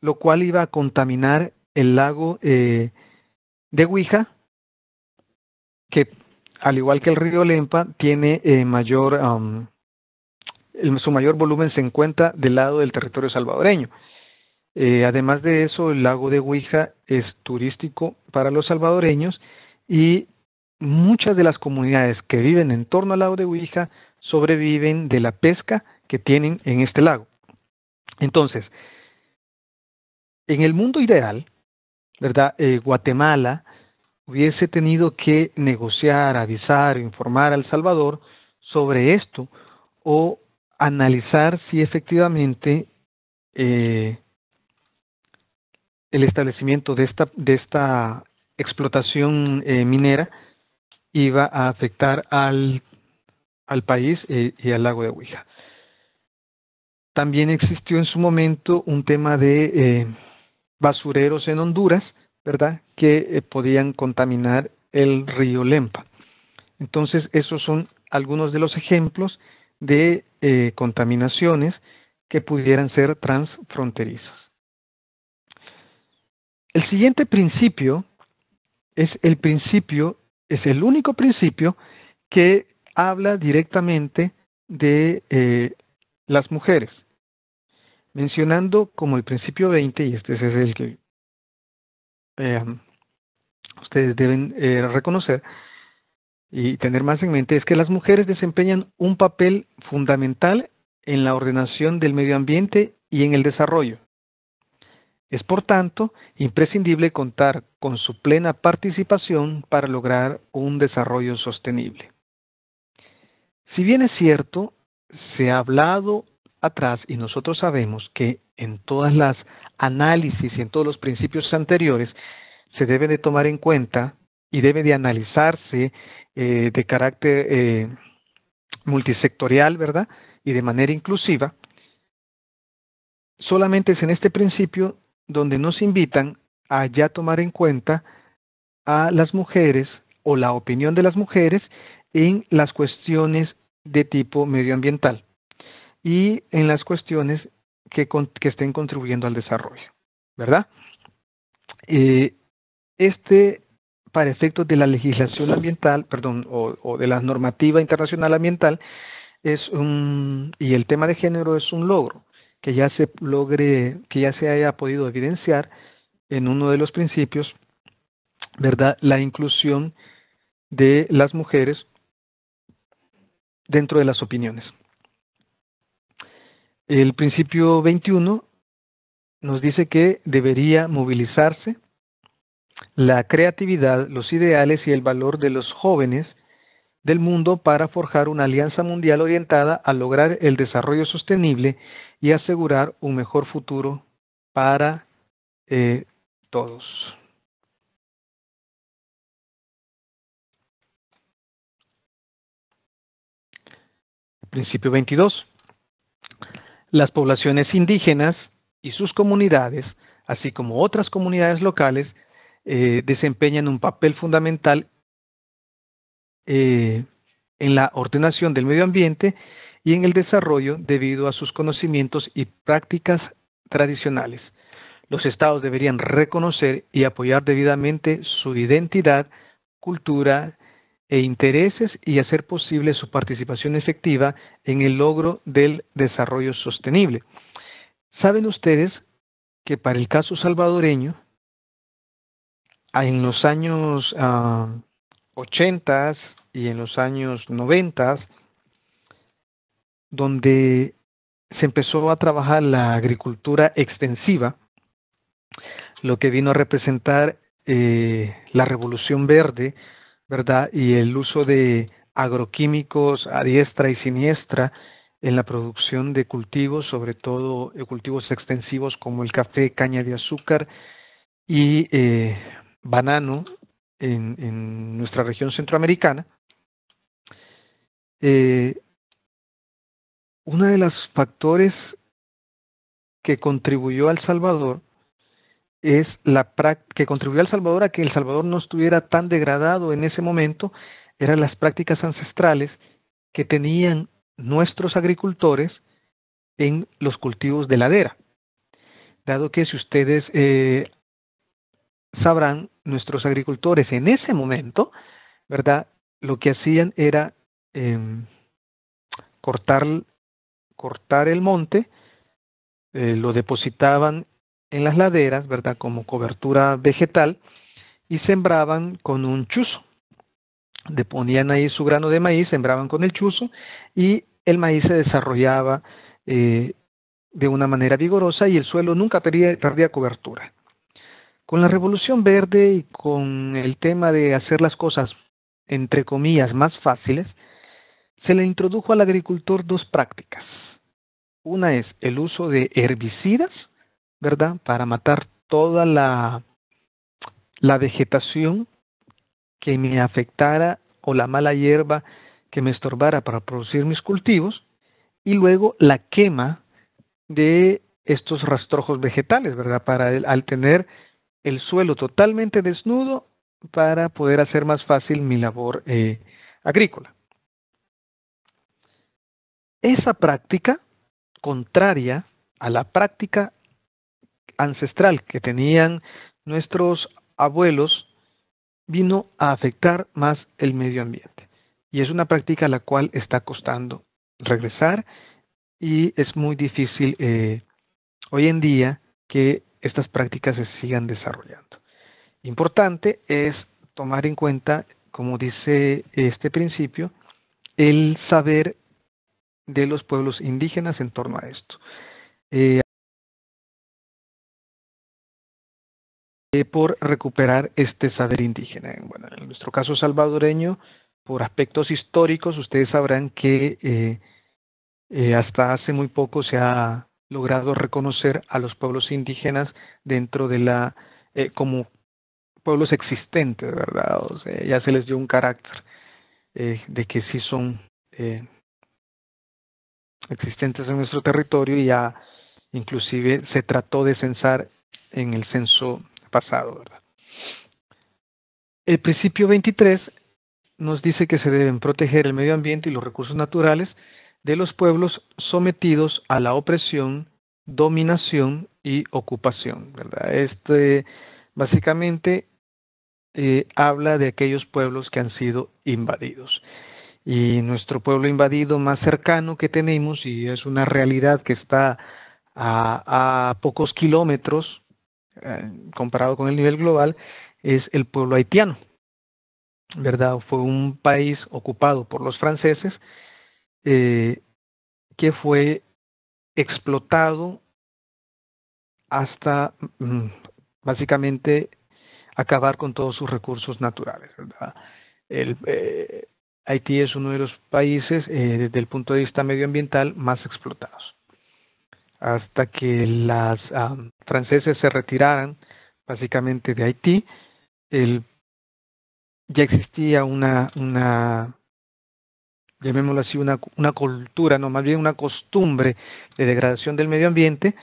lo cual iba a contaminar el lago eh, de Huija, que al igual que el río Lempa, tiene eh, mayor, su mayor volumen se encuentra del lado del territorio salvadoreño. Eh, además de eso, el lago de Huija es turístico para los salvadoreños y muchas de las comunidades que viven en torno al lago de Huija sobreviven de la pesca que tienen en este lago. Entonces, en el mundo ideal, ¿verdad? Eh, Guatemala hubiese tenido que negociar, avisar, informar al Salvador sobre esto o analizar si efectivamente eh, el establecimiento de esta, de esta explotación eh, minera iba a afectar al, al país eh, y al lago de Huija. También existió en su momento un tema de eh, basureros en Honduras, ¿verdad?, que podían contaminar el río Lempa. Entonces, esos son algunos de los ejemplos de contaminaciones que pudieran ser transfronterizas. El siguiente principio es el principio, es el único principio que habla directamente de eh, las mujeres, mencionando como el principio 20, y este es el que eh, ustedes deben eh, reconocer y tener más en mente, es que las mujeres desempeñan un papel fundamental en la ordenación del medio ambiente y en el desarrollo. Es por tanto imprescindible contar con su plena participación para lograr un desarrollo sostenible. Si bien es cierto, se ha hablado atrás y nosotros sabemos que en todas las análisis y en todos los principios anteriores se debe de tomar en cuenta y debe de analizarse eh, de carácter eh, multisectorial, ¿verdad? Y de manera inclusiva. Solamente es en este principio donde nos invitan a ya tomar en cuenta a las mujeres o la opinión de las mujeres en las cuestiones de tipo medioambiental y en las cuestiones que, que estén contribuyendo al desarrollo, ¿verdad? Eh, este, para efectos de la legislación ambiental, perdón, o, o de la normativa internacional ambiental, es un, y el tema de género es un logro que ya se logre, que ya se haya podido evidenciar en uno de los principios, ¿verdad? La inclusión de las mujeres dentro de las opiniones. El principio 21 nos dice que debería movilizarse la creatividad, los ideales y el valor de los jóvenes del mundo para forjar una alianza mundial orientada a lograr el desarrollo sostenible y asegurar un mejor futuro para eh, todos. Principio 22. Las poblaciones indígenas y sus comunidades, así como otras comunidades locales, eh, desempeñan un papel fundamental eh, en la ordenación del medio ambiente y en el desarrollo debido a sus conocimientos y prácticas tradicionales. Los estados deberían reconocer y apoyar debidamente su identidad, cultura e intereses y hacer posible su participación efectiva en el logro del desarrollo sostenible. ¿Saben ustedes que para el caso salvadoreño, en los años uh, 80 y en los años 90, donde se empezó a trabajar la agricultura extensiva, lo que vino a representar eh, la revolución verde, ¿verdad? Y el uso de agroquímicos a diestra y siniestra en la producción de cultivos, sobre todo eh, cultivos extensivos como el café, caña de azúcar y eh, banano en, nuestra región centroamericana. Uno de los factores que contribuyó al Salvador es la que contribuyó al Salvador a que El Salvador no estuviera tan degradado en ese momento eran las prácticas ancestrales que tenían nuestros agricultores en los cultivos de ladera. Dado que si ustedes eh, sabrán, nuestros agricultores en ese momento, ¿verdad? Lo que hacían era eh, cortar, cortar el monte, eh, lo depositaban en las laderas, ¿verdad? Como cobertura vegetal y sembraban con un chuzo. Deponían ahí su grano de maíz, sembraban con el chuzo y el maíz se desarrollaba eh, de una manera vigorosa y el suelo nunca perdía cobertura. Con la revolución verde y con el tema de hacer las cosas entre comillas más fáciles, se le introdujo al agricultor dos prácticas. Una es el uso de herbicidas ¿verdad? Para matar toda la, la vegetación que me afectara o la mala hierba que me estorbara para producir mis cultivos y luego la quema de estos rastrojos vegetales, ¿verdad? Para el, al tener el suelo totalmente desnudo para poder hacer más fácil mi labor eh, agrícola. Esa práctica, contraria a la práctica ancestral que tenían nuestros abuelos vino a afectar más el medio ambiente. Y es una práctica a la cual está costando regresar y es muy difícil eh, hoy en día que estas prácticas se sigan desarrollando. Importante es tomar en cuenta, como dice este principio, el saber de los pueblos indígenas en torno a esto. Eh, por recuperar este saber indígena. Bueno, en nuestro caso salvadoreño, por aspectos históricos, ustedes sabrán que eh, eh, hasta hace muy poco se ha logrado reconocer a los pueblos indígenas dentro de la eh, como pueblos existentes, ¿verdad? O sea, ya se les dio un carácter de que sí son existentes en nuestro territorio y ya inclusive se trató de censar en el censo pasado. El principio 23 nos dice que se deben proteger el medio ambiente y los recursos naturales de los pueblos sometidos a la opresión, dominación y ocupación. Este básicamente eh, habla de aquellos pueblos que han sido invadidos. Y nuestro pueblo invadido más cercano que tenemos, y es una realidad que está a, a pocos kilómetros eh, comparado con el nivel global, es el pueblo haitiano. ¿Verdad? Fue un país ocupado por los franceses eh, que fue explotado hasta mm, básicamente acabar con todos sus recursos naturales. ¿verdad? El, eh, Haití es uno de los países, eh, desde el punto de vista medioambiental, más explotados. Hasta que las franceses se retiraran básicamente de Haití, el, ya existía una, una llamémoslo así, una, una cultura, no más bien una costumbre de degradación del medio ambiente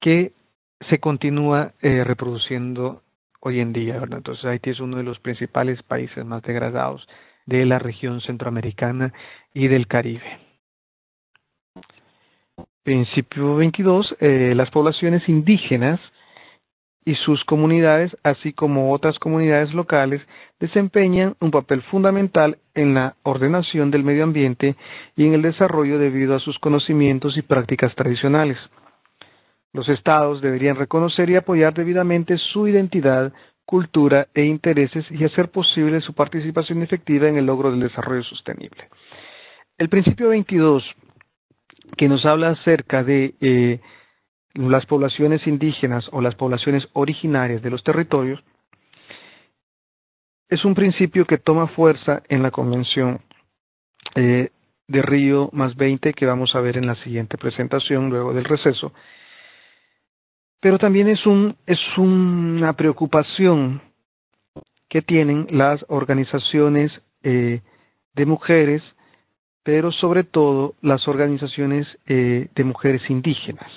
que se continúa eh, reproduciendo hoy en día. Entonces Haití es uno de los principales países más degradados de la región centroamericana y del Caribe. Principio 22. Eh, las poblaciones indígenas y sus comunidades, así como otras comunidades locales, desempeñan un papel fundamental en la ordenación del medio ambiente y en el desarrollo debido a sus conocimientos y prácticas tradicionales. Los estados deberían reconocer y apoyar debidamente su identidad, cultura e intereses y hacer posible su participación efectiva en el logro del desarrollo sostenible. El principio 22, que nos habla acerca de eh, las poblaciones indígenas o las poblaciones originarias de los territorios, es un principio que toma fuerza en la Convención eh, de Río más 20 que vamos a ver en la siguiente presentación luego del receso. Pero también es, un, es una preocupación que tienen las organizaciones eh, de mujeres, pero sobre todo las organizaciones eh, de mujeres indígenas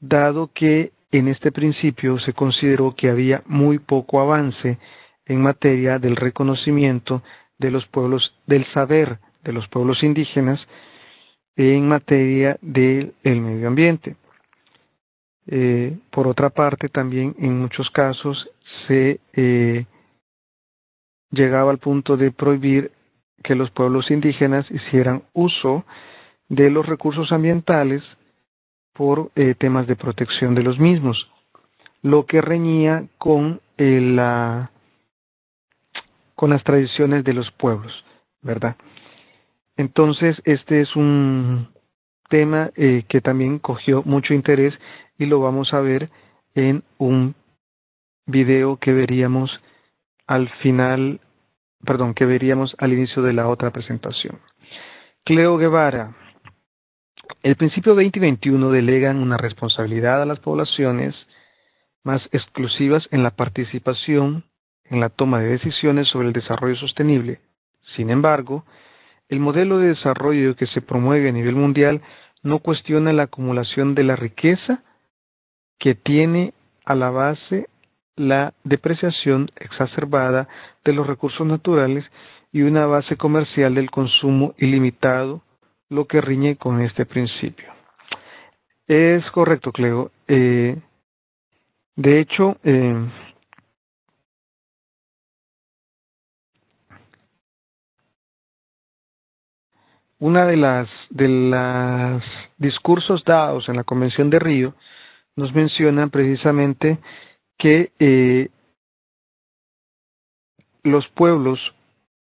dado que en este principio se consideró que había muy poco avance en materia del reconocimiento de los pueblos, del saber de los pueblos indígenas en materia del medio ambiente. Eh, por otra parte, también en muchos casos se eh, llegaba al punto de prohibir que los pueblos indígenas hicieran uso de los recursos ambientales por eh, temas de protección de los mismos, lo que reñía con la con las tradiciones de los pueblos, ¿verdad? Entonces, este es un tema que también cogió mucho interés y lo vamos a ver en un video que veríamos al final, perdón, que veríamos al inicio de la otra presentación. Cleo Guevara, el principio 20 y 21 delegan una responsabilidad a las poblaciones más exclusivas en la participación en la toma de decisiones sobre el desarrollo sostenible. Sin embargo, el modelo de desarrollo que se promueve a nivel mundial no cuestiona la acumulación de la riqueza que tiene a la base la depreciación exacerbada de los recursos naturales y una base comercial del consumo ilimitado lo que riñe con este principio. Es correcto, Cleo. Eh, de hecho, eh, una de las de los discursos dados en la Convención de Río nos menciona precisamente que eh, los pueblos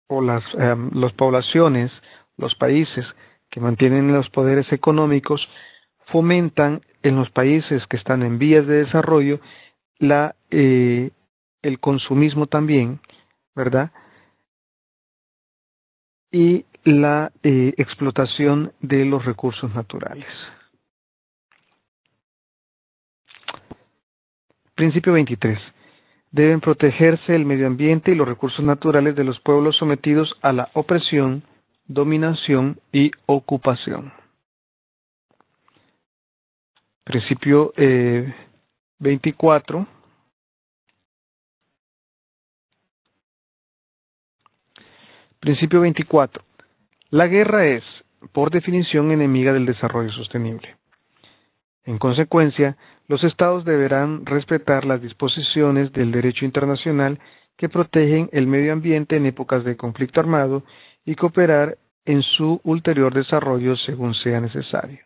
o las, las poblaciones, los países que mantienen los poderes económicos fomentan en los países que están en vías de desarrollo la eh, el consumismo también, ¿verdad? Y la eh, explotación de los recursos naturales. Principio 23. Deben protegerse el medio ambiente y los recursos naturales de los pueblos sometidos a la opresión, dominación y ocupación. Principio eh, 24. Principio 24. La guerra es, por definición, enemiga del desarrollo sostenible. En consecuencia, los Estados deberán respetar las disposiciones del derecho internacional que protegen el medio ambiente en épocas de conflicto armado y cooperar en su ulterior desarrollo según sea necesario.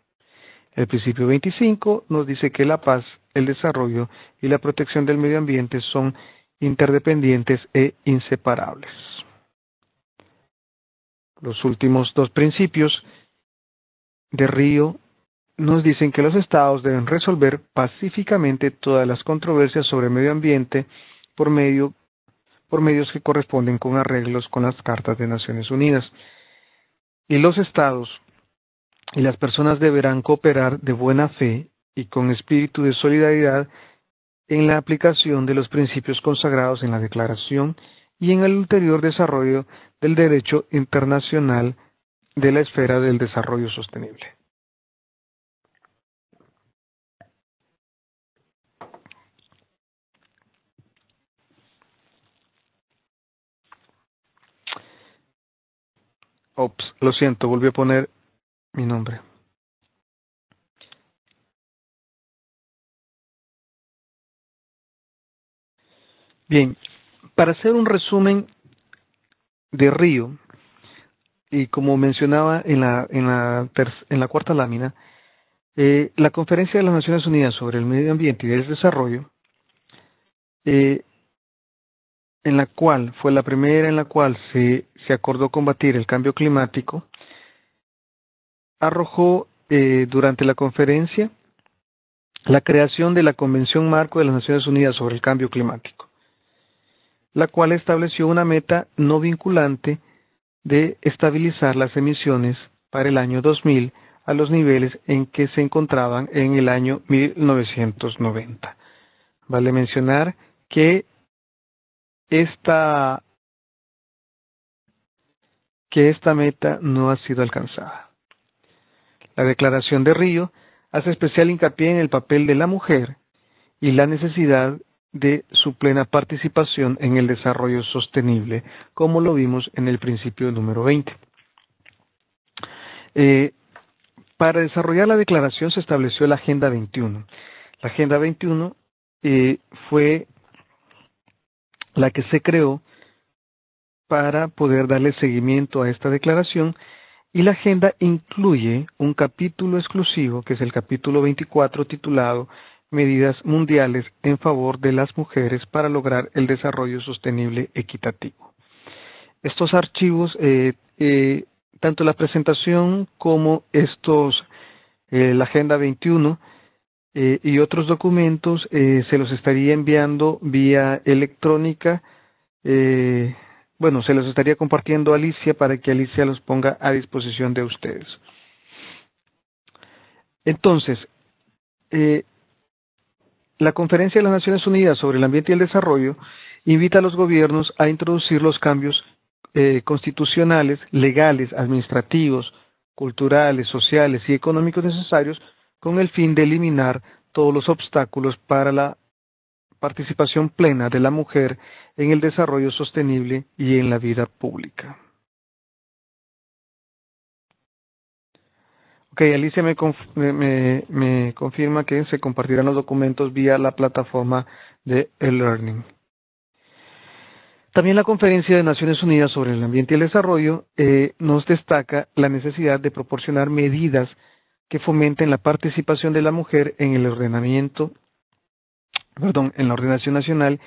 El principio 25 nos dice que la paz, el desarrollo y la protección del medio ambiente son interdependientes e inseparables. Los últimos dos principios de Río nos dicen que los estados deben resolver pacíficamente todas las controversias sobre medio ambiente por por medios que corresponden con arreglos con las cartas de Naciones Unidas. Y los estados y las personas deberán cooperar de buena fe y con espíritu de solidaridad en la aplicación de los principios consagrados en la Declaración y en el ulterior desarrollo del derecho internacional de la esfera del desarrollo sostenible. Ops, lo siento, volví a poner mi nombre. Bien, para hacer un resumen de Río, y como mencionaba en la, en la, en la cuarta lámina, eh, la Conferencia de las Naciones Unidas sobre el Medio Ambiente y el Desarrollo, eh, en la cual fue la primera en la cual se, se acordó combatir el cambio climático, arrojó eh, durante la conferencia la creación de la Convención Marco de las Naciones Unidas sobre el Cambio Climático, la cual estableció una meta no vinculante de estabilizar las emisiones para el año 2000 a los niveles en que se encontraban en el año 1990. Vale mencionar que esta, que esta meta no ha sido alcanzada. La Declaración de Río hace especial hincapié en el papel de la mujer y la necesidad de su plena participación en el desarrollo sostenible, como lo vimos en el principio número 20. Eh, para desarrollar la declaración se estableció la Agenda 21. La Agenda 21 eh, fue la que se creó para poder darle seguimiento a esta declaración y la agenda incluye un capítulo exclusivo, que es el capítulo 24 titulado Medidas Mundiales en favor de las mujeres para lograr el desarrollo sostenible equitativo. Estos archivos, eh, eh, tanto la presentación como estos, eh, la Agenda 21 y otros documentos, se los estaría enviando vía electrónica bueno, se los estaría compartiendo a Alicia para que Alicia los ponga a disposición de ustedes. Entonces, eh, la Conferencia de las Naciones Unidas sobre el Ambiente y el Desarrollo invita a los gobiernos a introducir los cambios eh, constitucionales, legales, administrativos, culturales, sociales y económicos necesarios con el fin de eliminar todos los obstáculos para la participación plena de la mujer en el desarrollo sostenible y en la vida pública. Ok, Alicia me, confirma que se compartirán los documentos vía la plataforma de e-learning. También la Conferencia de Naciones Unidas sobre el Ambiente y el Desarrollo eh, nos destaca la necesidad de proporcionar medidas que fomenten la participación de la mujer en el ordenamiento perdón, en la ordenación nacional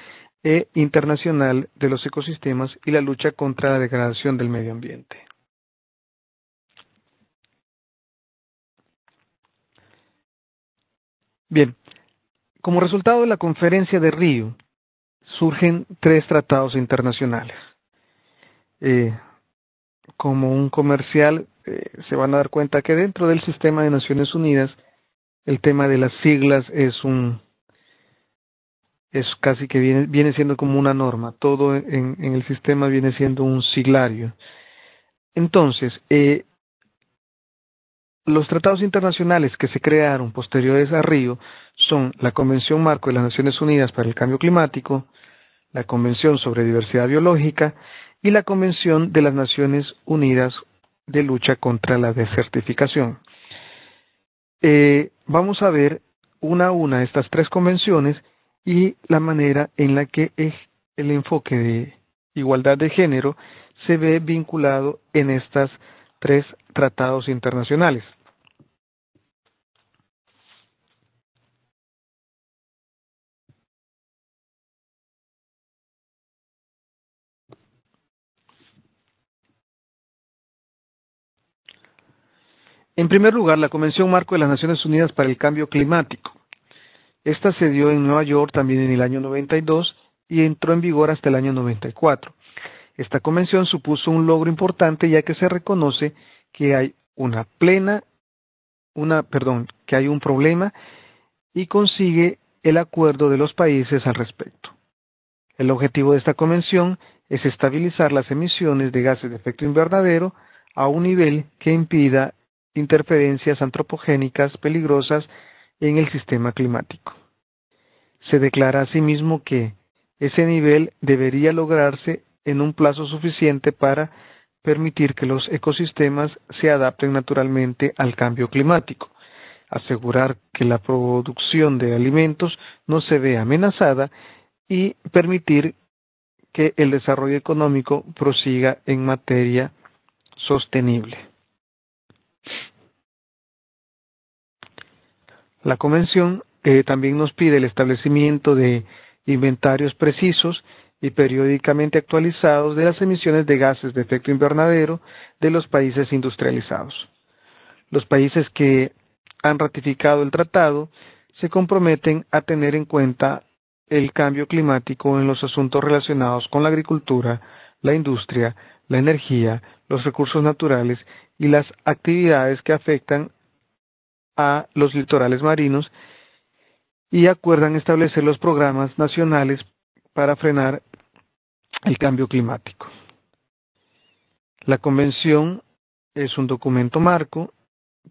e internacional de los ecosistemas y la lucha contra la degradación del medio ambiente. Bien, como resultado de la conferencia de Río, surgen tres tratados internacionales. Eh, como un comercial, eh, se van a dar cuenta que dentro del sistema de Naciones Unidas, el tema de las siglas es un es casi que viene, viene siendo como una norma, todo en, el sistema viene siendo un siglario. Entonces, eh, los tratados internacionales que se crearon posteriores a Río son la Convención Marco de las Naciones Unidas para el Cambio Climático, la Convención sobre Diversidad Biológica y la Convención de las Naciones Unidas de Lucha contra la Desertificación. Eh, vamos a ver una a una estas tres convenciones y la manera en la que el enfoque de igualdad de género se ve vinculado en estos tres tratados internacionales. En primer lugar, la Convención Marco de las Naciones Unidas para el Cambio Climático esta se dio en Nueva York también en el año 92 y entró en vigor hasta el año 94. Esta convención supuso un logro importante ya que se reconoce que hay una plena, una, perdón, que hay un problema y consigue el acuerdo de los países al respecto. El objetivo de esta convención es estabilizar las emisiones de gases de efecto invernadero a un nivel que impida interferencias antropogénicas peligrosas en el sistema climático. Se declara asimismo que ese nivel debería lograrse en un plazo suficiente para permitir que los ecosistemas se adapten naturalmente al cambio climático, asegurar que la producción de alimentos no se vea amenazada y permitir que el desarrollo económico prosiga en materia sostenible. La Convención también nos pide el establecimiento de inventarios precisos y periódicamente actualizados de las emisiones de gases de efecto invernadero de los países industrializados. Los países que han ratificado el tratado se comprometen a tener en cuenta el cambio climático en los asuntos relacionados con la agricultura, la industria, la energía, los recursos naturales y las actividades que afectan a los litorales marinos y acuerdan establecer los programas nacionales para frenar el cambio climático. La convención es un documento marco,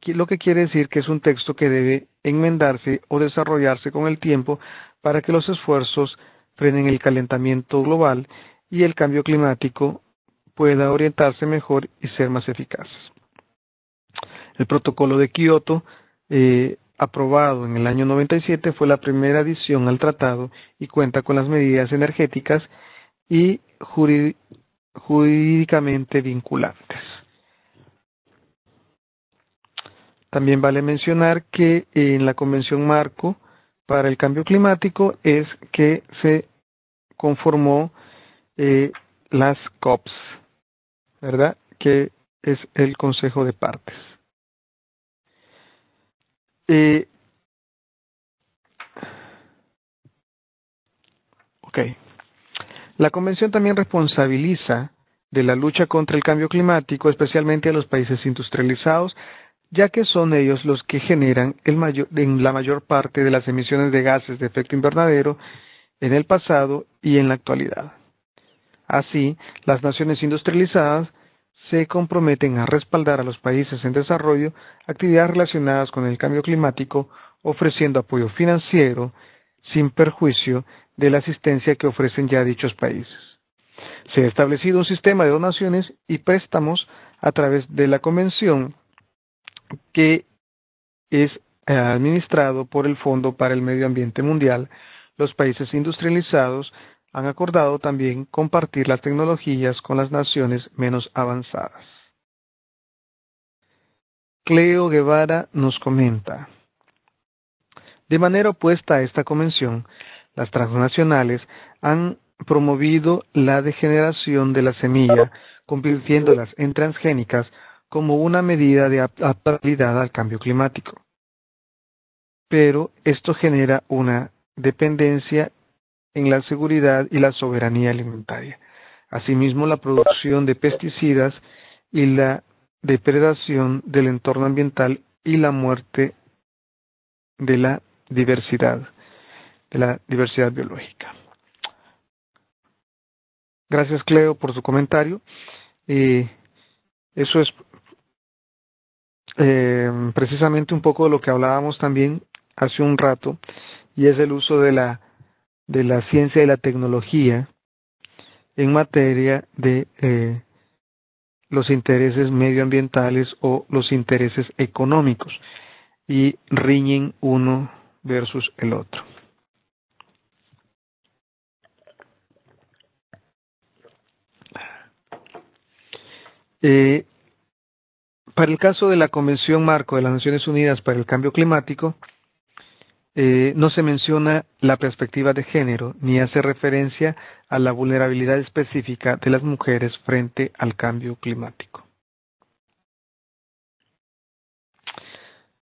lo que quiere decir que es un texto que debe enmendarse o desarrollarse con el tiempo para que los esfuerzos frenen el calentamiento global y el cambio climático pueda orientarse mejor y ser más eficaz. El protocolo de Kioto eh, aprobado en el año 97, fue la primera adición al tratado y cuenta con las medidas energéticas y jurídicamente vinculantes. También vale mencionar que en la Convención Marco para el Cambio Climático es que se conformó eh, las COPs, ¿verdad? Que es el Consejo de Partes. Eh, ok. La Convención también responsabiliza de la lucha contra el cambio climático, especialmente a los países industrializados, ya que son ellos los que generan la mayor parte de las emisiones de gases de efecto invernadero en el pasado y en la actualidad. Así, las naciones industrializadas se comprometen a respaldar a los países en desarrollo actividades relacionadas con el cambio climático, ofreciendo apoyo financiero sin perjuicio de la asistencia que ofrecen ya dichos países. Se ha establecido un sistema de donaciones y préstamos a través de la Convención que es eh, administrado por el Fondo para el Medio Ambiente Mundial. Los países industrializados han acordado también compartir las tecnologías con las naciones menos avanzadas. Cleo Guevara nos comenta, de manera opuesta a esta convención, las transnacionales han promovido la degeneración de la semilla, convirtiéndolas en transgénicas como una medida de adaptabilidad al cambio climático. Pero esto genera una dependencia en la seguridad y la soberanía alimentaria. Asimismo, la producción de pesticidas y la depredación del entorno ambiental y la muerte de la diversidad, de la diversidad biológica. Gracias, Cleo, por su comentario. Eh, eso es eh, precisamente un poco de lo que hablábamos también hace un rato, y es el uso de la de la ciencia y la tecnología en materia de eh, los intereses medioambientales o los intereses económicos y riñen uno versus el otro. Eh, para el caso de la Convención Marco de las Naciones Unidas para el Cambio Climático, eh, no se menciona la perspectiva de género ni hace referencia a la vulnerabilidad específica de las mujeres frente al cambio climático.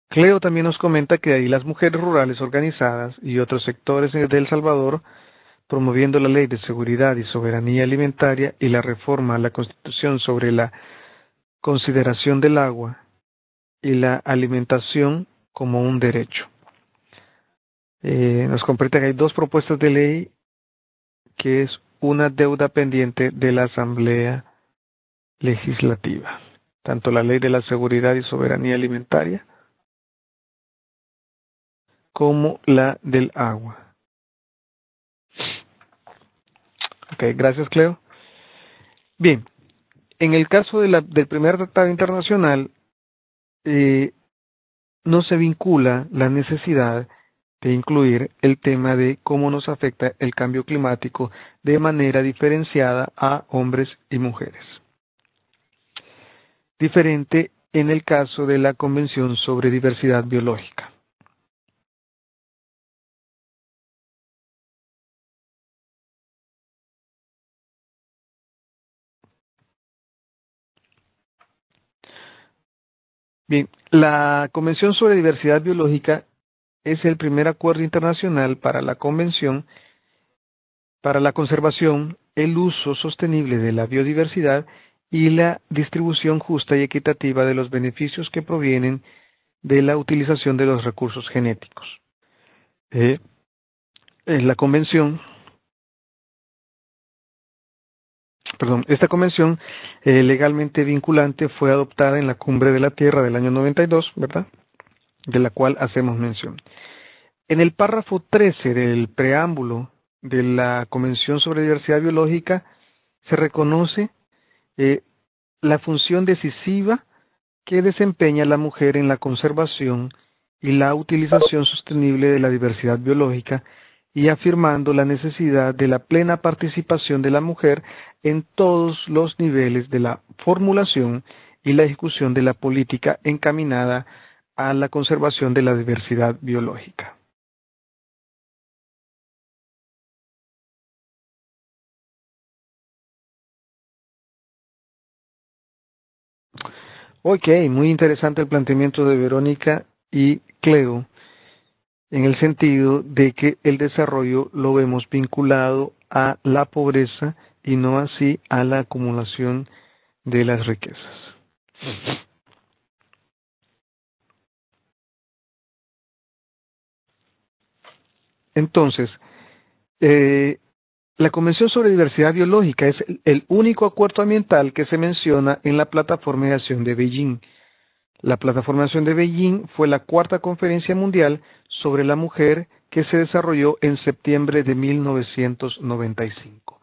Cleo también nos comenta que ahí las mujeres rurales organizadas y otros sectores de El Salvador promoviendo la Ley de Seguridad y Soberanía Alimentaria y la reforma a la Constitución sobre la consideración del agua y la alimentación como un derecho. Eh, nos comprende que hay dos propuestas de ley que es una deuda pendiente de la Asamblea Legislativa, tanto la Ley de la Seguridad y Soberanía Alimentaria como la del agua. Ok, gracias Cleo. Bien, en el caso de la, del primer tratado internacional, eh, no se vincula la necesidad de incluir el tema de cómo nos afecta el cambio climático de manera diferenciada a hombres y mujeres. Diferente en el caso de la Convención sobre Diversidad Biológica. Bien, la Convención sobre Diversidad Biológica es el primer acuerdo internacional para la Convención para la conservación, el uso sostenible de la biodiversidad y la distribución justa y equitativa de los beneficios que provienen de la utilización de los recursos genéticos. Eh, la convención perdón, esta convención eh, legalmente vinculante fue adoptada en la Cumbre de la Tierra del año 92, ¿verdad? De la cual hacemos mención. En el párrafo 13 del preámbulo de la Convención sobre Diversidad Biológica se reconoce eh, la función decisiva que desempeña la mujer en la conservación y la utilización sostenible de la diversidad biológica y afirmando la necesidad de la plena participación de la mujer en todos los niveles de la formulación y la ejecución de la política encaminada a la conservación de la diversidad biológica. Ok, muy interesante el planteamiento de Verónica y Cleo en el sentido de que el desarrollo lo vemos vinculado a la pobreza y no así a la acumulación de las riquezas. Entonces, eh, la Convención sobre Diversidad Biológica es el único acuerdo ambiental que se menciona en la Plataforma de Acción de Beijing. La Plataforma de Acción de Beijing fue la cuarta conferencia mundial sobre la mujer que se desarrolló en septiembre de 1995.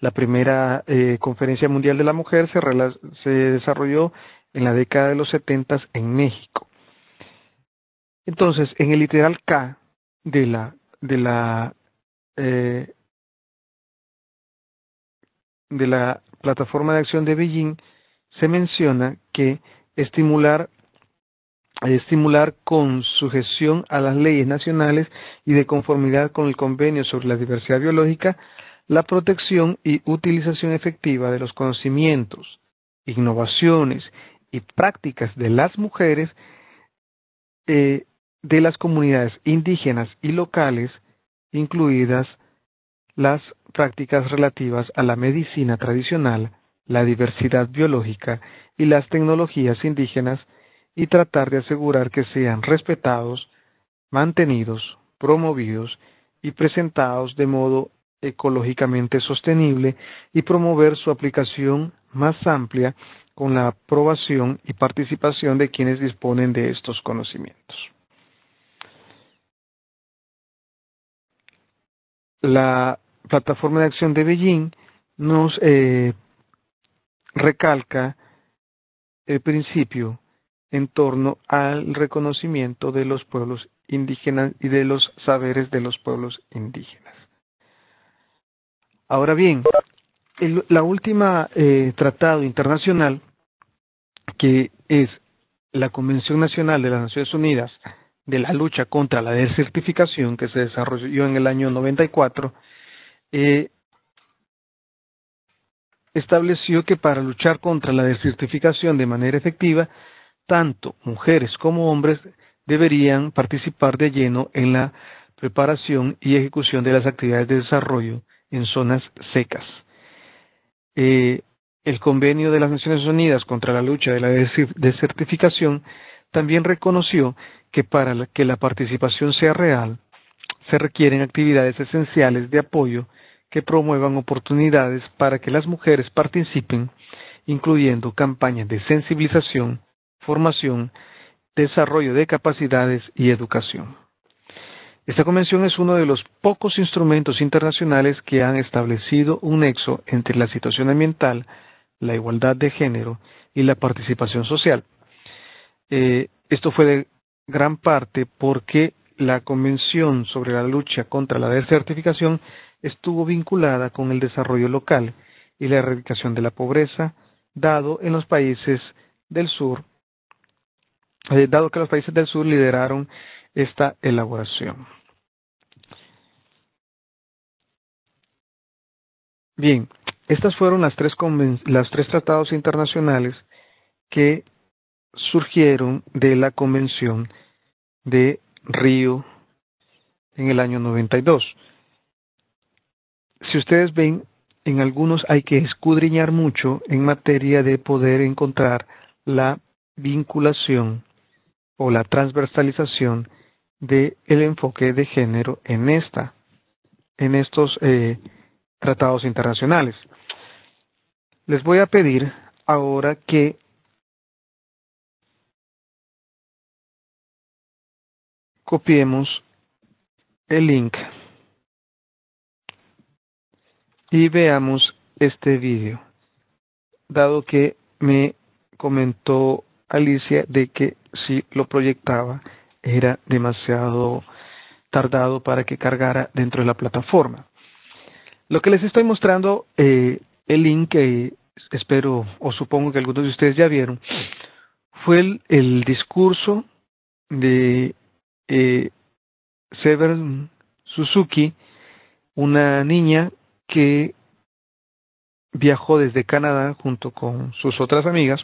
La primera eh, conferencia mundial de la mujer se, se, desarrolló en la década de los 70 en México. Entonces, en el literal K de la de la eh, de la plataforma de acción de Beijing se menciona que estimular estimular con sujeción a las leyes nacionales y de conformidad con el convenio sobre la diversidad biológica, la protección y utilización efectiva de los conocimientos, innovaciones y prácticas de las mujeres eh, de las comunidades indígenas y locales, incluidas las prácticas relativas a la medicina tradicional, la diversidad biológica y las tecnologías indígenas y tratar de asegurar que sean respetados, mantenidos, promovidos y presentados de modo ecológicamente sostenible y promover su aplicación más amplia con la aprobación y participación de quienes disponen de estos conocimientos. La plataforma de acción de Beijing nos eh, recalca el principio en torno al reconocimiento de los pueblos indígenas y de los saberes de los pueblos indígenas. Ahora bien, la última eh, tratado internacional, que es la Convención Nacional de las Naciones Unidas de la lucha contra la desertificación, que se desarrolló en el año 94, eh, estableció que para luchar contra la desertificación de manera efectiva, tanto mujeres como hombres deberían participar de lleno en la preparación y ejecución de las actividades de desarrollo en zonas secas. Eh, el convenio de las Naciones Unidas contra la lucha de la desertificación también reconoció que para que la participación sea real, se requieren actividades esenciales de apoyo que promuevan oportunidades para que las mujeres participen, incluyendo campañas de sensibilización, formación, desarrollo de capacidades y educación. Esta convención es uno de los pocos instrumentos internacionales que han establecido un nexo entre la situación ambiental, la igualdad de género y la participación social. Eh, esto fue de gran parte porque la Convención sobre la lucha contra la desertificación estuvo vinculada con el desarrollo local y la erradicación de la pobreza, dado en los países del sur, eh, dado que los países del sur lideraron esta elaboración. Bien, estas fueron las tres, las tres tratados internacionales que surgieron de la Convención de Río en el año 92. Si ustedes ven, en algunos hay que escudriñar mucho en materia de poder encontrar la vinculación o la transversalización del el enfoque de género en esta, en estos eh, tratados internacionales. Les voy a pedir ahora que copiemos el link y veamos este vídeo, dado que me comentó Alicia de que si lo proyectaba era demasiado tardado para que cargara dentro de la plataforma. Lo que les estoy mostrando, eh, el link que espero o supongo que algunos de ustedes ya vieron, fue el discurso de eh, Sever Suzuki, una niña que viajó desde Canadá junto con sus otras amigas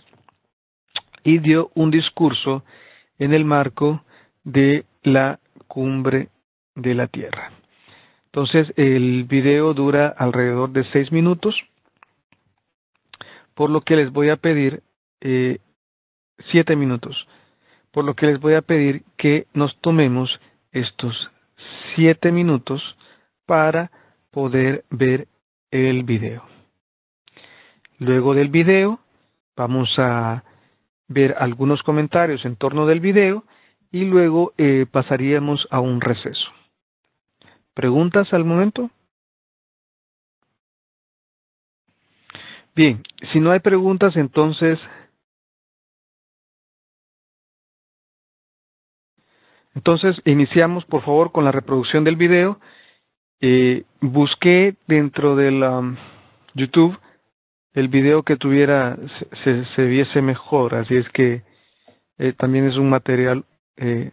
y dio un discurso en el marco de la cumbre de la Tierra. Entonces el video dura alrededor de seis minutos, por lo que les voy a pedir eh, siete minutos por lo que les voy a pedir que nos tomemos estos siete minutos para poder ver el video. Luego del video vamos a ver algunos comentarios en torno del video y luego eh, pasaríamos a un receso. ¿Preguntas al momento? Bien, si no hay preguntas, entonces Entonces, iniciamos por favor con la reproducción del video. Eh, busqué dentro de la um, YouTube el video que tuviera se, se, viese mejor, así es que eh, también es un material eh,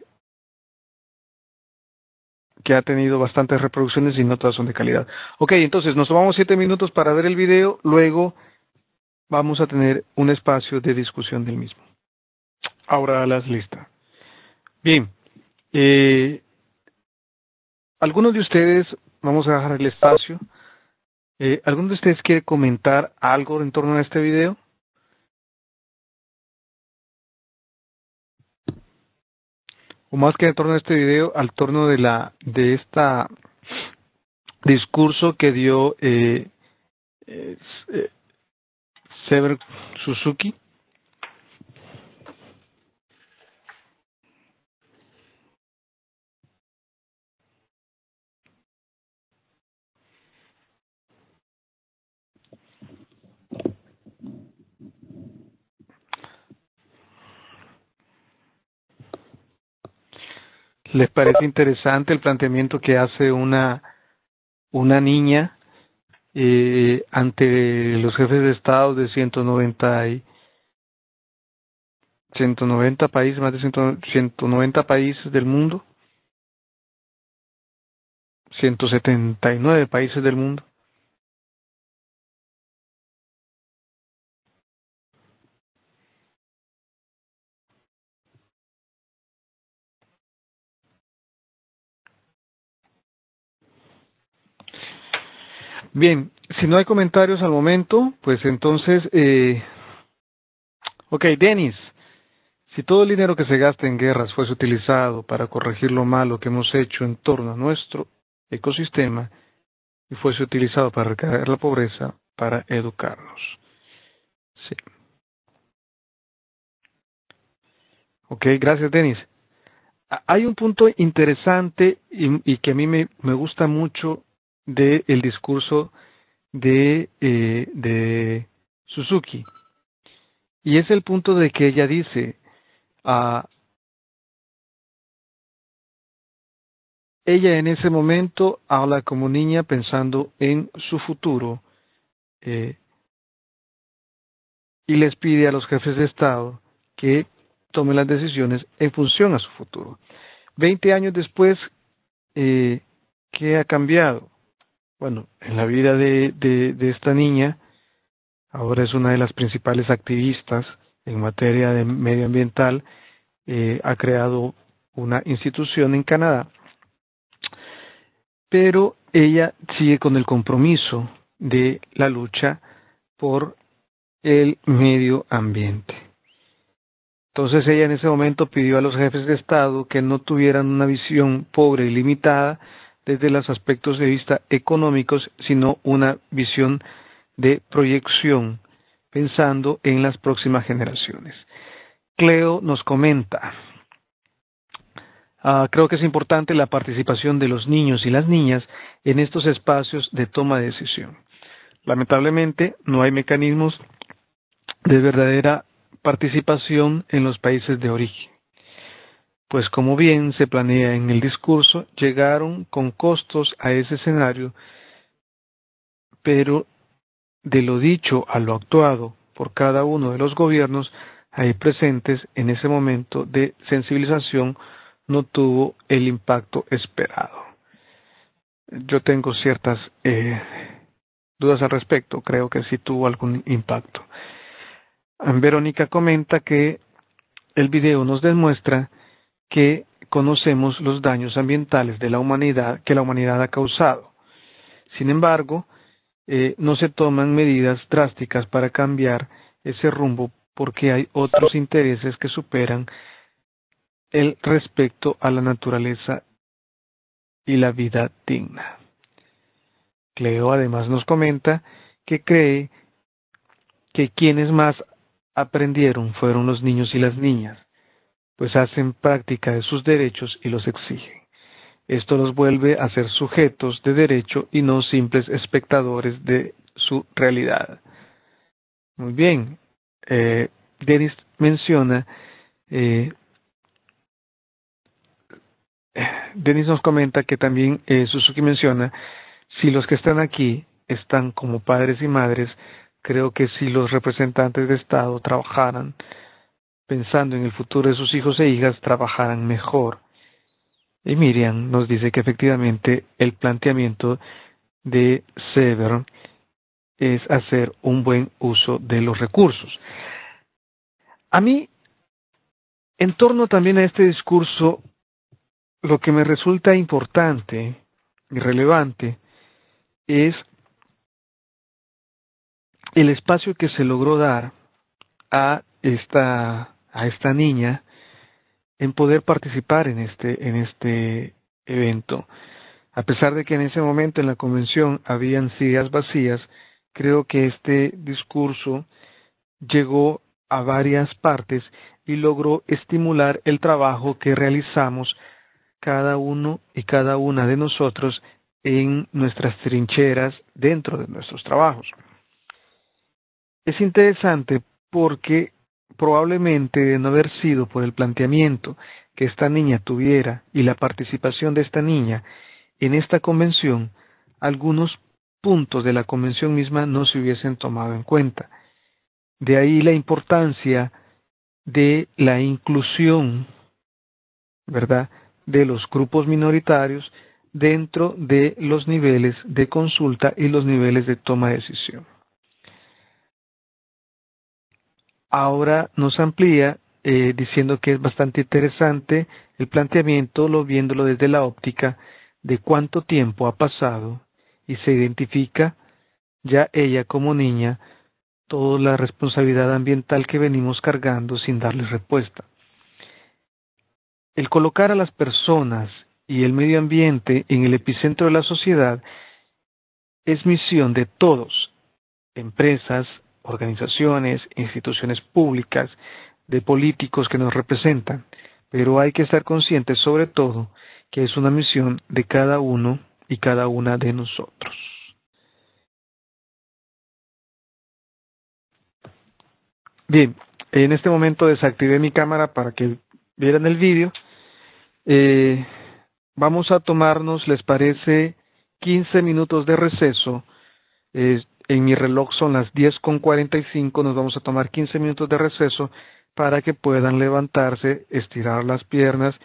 que ha tenido bastantes reproducciones y no todas son de calidad. Ok, entonces nos tomamos siete minutos para ver el video, luego vamos a tener un espacio de discusión del mismo. Ahora las listas. Bien, eh, ¿Algunos de ustedes, vamos a dejar el espacio, eh, ¿alguno de ustedes quiere comentar algo en torno a este video? O más que en torno a este video, al torno de la de esta discurso que dio eh, eh, Sever Suzuki. Les parece interesante el planteamiento que hace una una niña eh, ante los jefes de Estado de 190 y 190 países, más de 190 países del mundo, 179 países del mundo. Bien, si no hay comentarios al momento, pues entonces, eh, ok, Denis, si todo el dinero que se gasta en guerras fuese utilizado para corregir lo malo que hemos hecho en torno a nuestro ecosistema y fuese utilizado para recaer la pobreza, para educarnos. Sí. Ok, gracias, Denis. Hay un punto interesante y, que a mí me, me gusta mucho del el discurso de, eh, de Suzuki. Y es el punto de que ella dice, ah, ella en ese momento habla como niña pensando en su futuro eh, y les pide a los jefes de Estado que tomen las decisiones en función a su futuro. Veinte años después, eh, ¿qué ha cambiado? Bueno, en la vida de, de, esta niña, ahora es una de las principales activistas en materia de medioambiental, eh, ha creado una institución en Canadá, pero ella sigue con el compromiso de la lucha por el medio ambiente. Entonces ella en ese momento pidió a los jefes de Estado que no tuvieran una visión pobre y limitada desde los aspectos de vista económicos, sino una visión de proyección, pensando en las próximas generaciones. Cleo nos comenta, ah, creo que es importante la participación de los niños y las niñas en estos espacios de toma de decisión. Lamentablemente, no hay mecanismos de verdadera participación en los países de origen pues como bien se planea en el discurso, llegaron con costos a ese escenario, pero de lo dicho a lo actuado por cada uno de los gobiernos ahí presentes en ese momento de sensibilización no tuvo el impacto esperado. Yo tengo ciertas eh, dudas al respecto, creo que sí tuvo algún impacto. Verónica comenta que el video nos demuestra que conocemos los daños ambientales de la humanidad que la humanidad ha causado. Sin embargo, eh, no se toman medidas drásticas para cambiar ese rumbo porque hay otros intereses que superan el respecto a la naturaleza y la vida digna. Cleo además nos comenta que cree que quienes más aprendieron fueron los niños y las niñas, pues hacen práctica de sus derechos y los exigen. Esto los vuelve a ser sujetos de derecho y no simples espectadores de su realidad. Muy bien, eh, Denis menciona, eh, nos comenta que también eh, Suzuki menciona, si los que están aquí están como padres y madres, creo que si los representantes de Estado trabajaran pensando en el futuro de sus hijos e hijas, trabajaran mejor. Y Miriam nos dice que efectivamente el planteamiento de Sever es hacer un buen uso de los recursos. A mí, en torno también a este discurso, lo que me resulta importante y relevante es el espacio que se logró dar a esta a esta niña en poder participar en este, en este evento. A pesar de que en ese momento en la convención habían sillas vacías, creo que este discurso llegó a varias partes y logró estimular el trabajo que realizamos cada uno y cada una de nosotros en nuestras trincheras dentro de nuestros trabajos. Es interesante porque probablemente de no haber sido por el planteamiento que esta niña tuviera y la participación de esta niña en esta convención, algunos puntos de la convención misma no se hubiesen tomado en cuenta. De ahí la importancia de la inclusión, ¿verdad?, de los grupos minoritarios dentro de los niveles de consulta y los niveles de toma de decisión. Ahora nos amplía eh, diciendo que es bastante interesante el planteamiento, lo viéndolo desde la óptica de cuánto tiempo ha pasado y se identifica ya ella como niña toda la responsabilidad ambiental que venimos cargando sin darle respuesta. El colocar a las personas y el medio ambiente en el epicentro de la sociedad es misión de todos, empresas, organizaciones, instituciones públicas, de políticos que nos representan, pero hay que estar conscientes sobre todo que es una misión de cada uno y cada una de nosotros. Bien, en este momento desactivé mi cámara para que vieran el vídeo. Eh, vamos a tomarnos, ¿les parece? 15 minutos de receso. En mi reloj son las 10 con 45, nos vamos a tomar 15 minutos de receso para que puedan levantarse, estirar las piernas.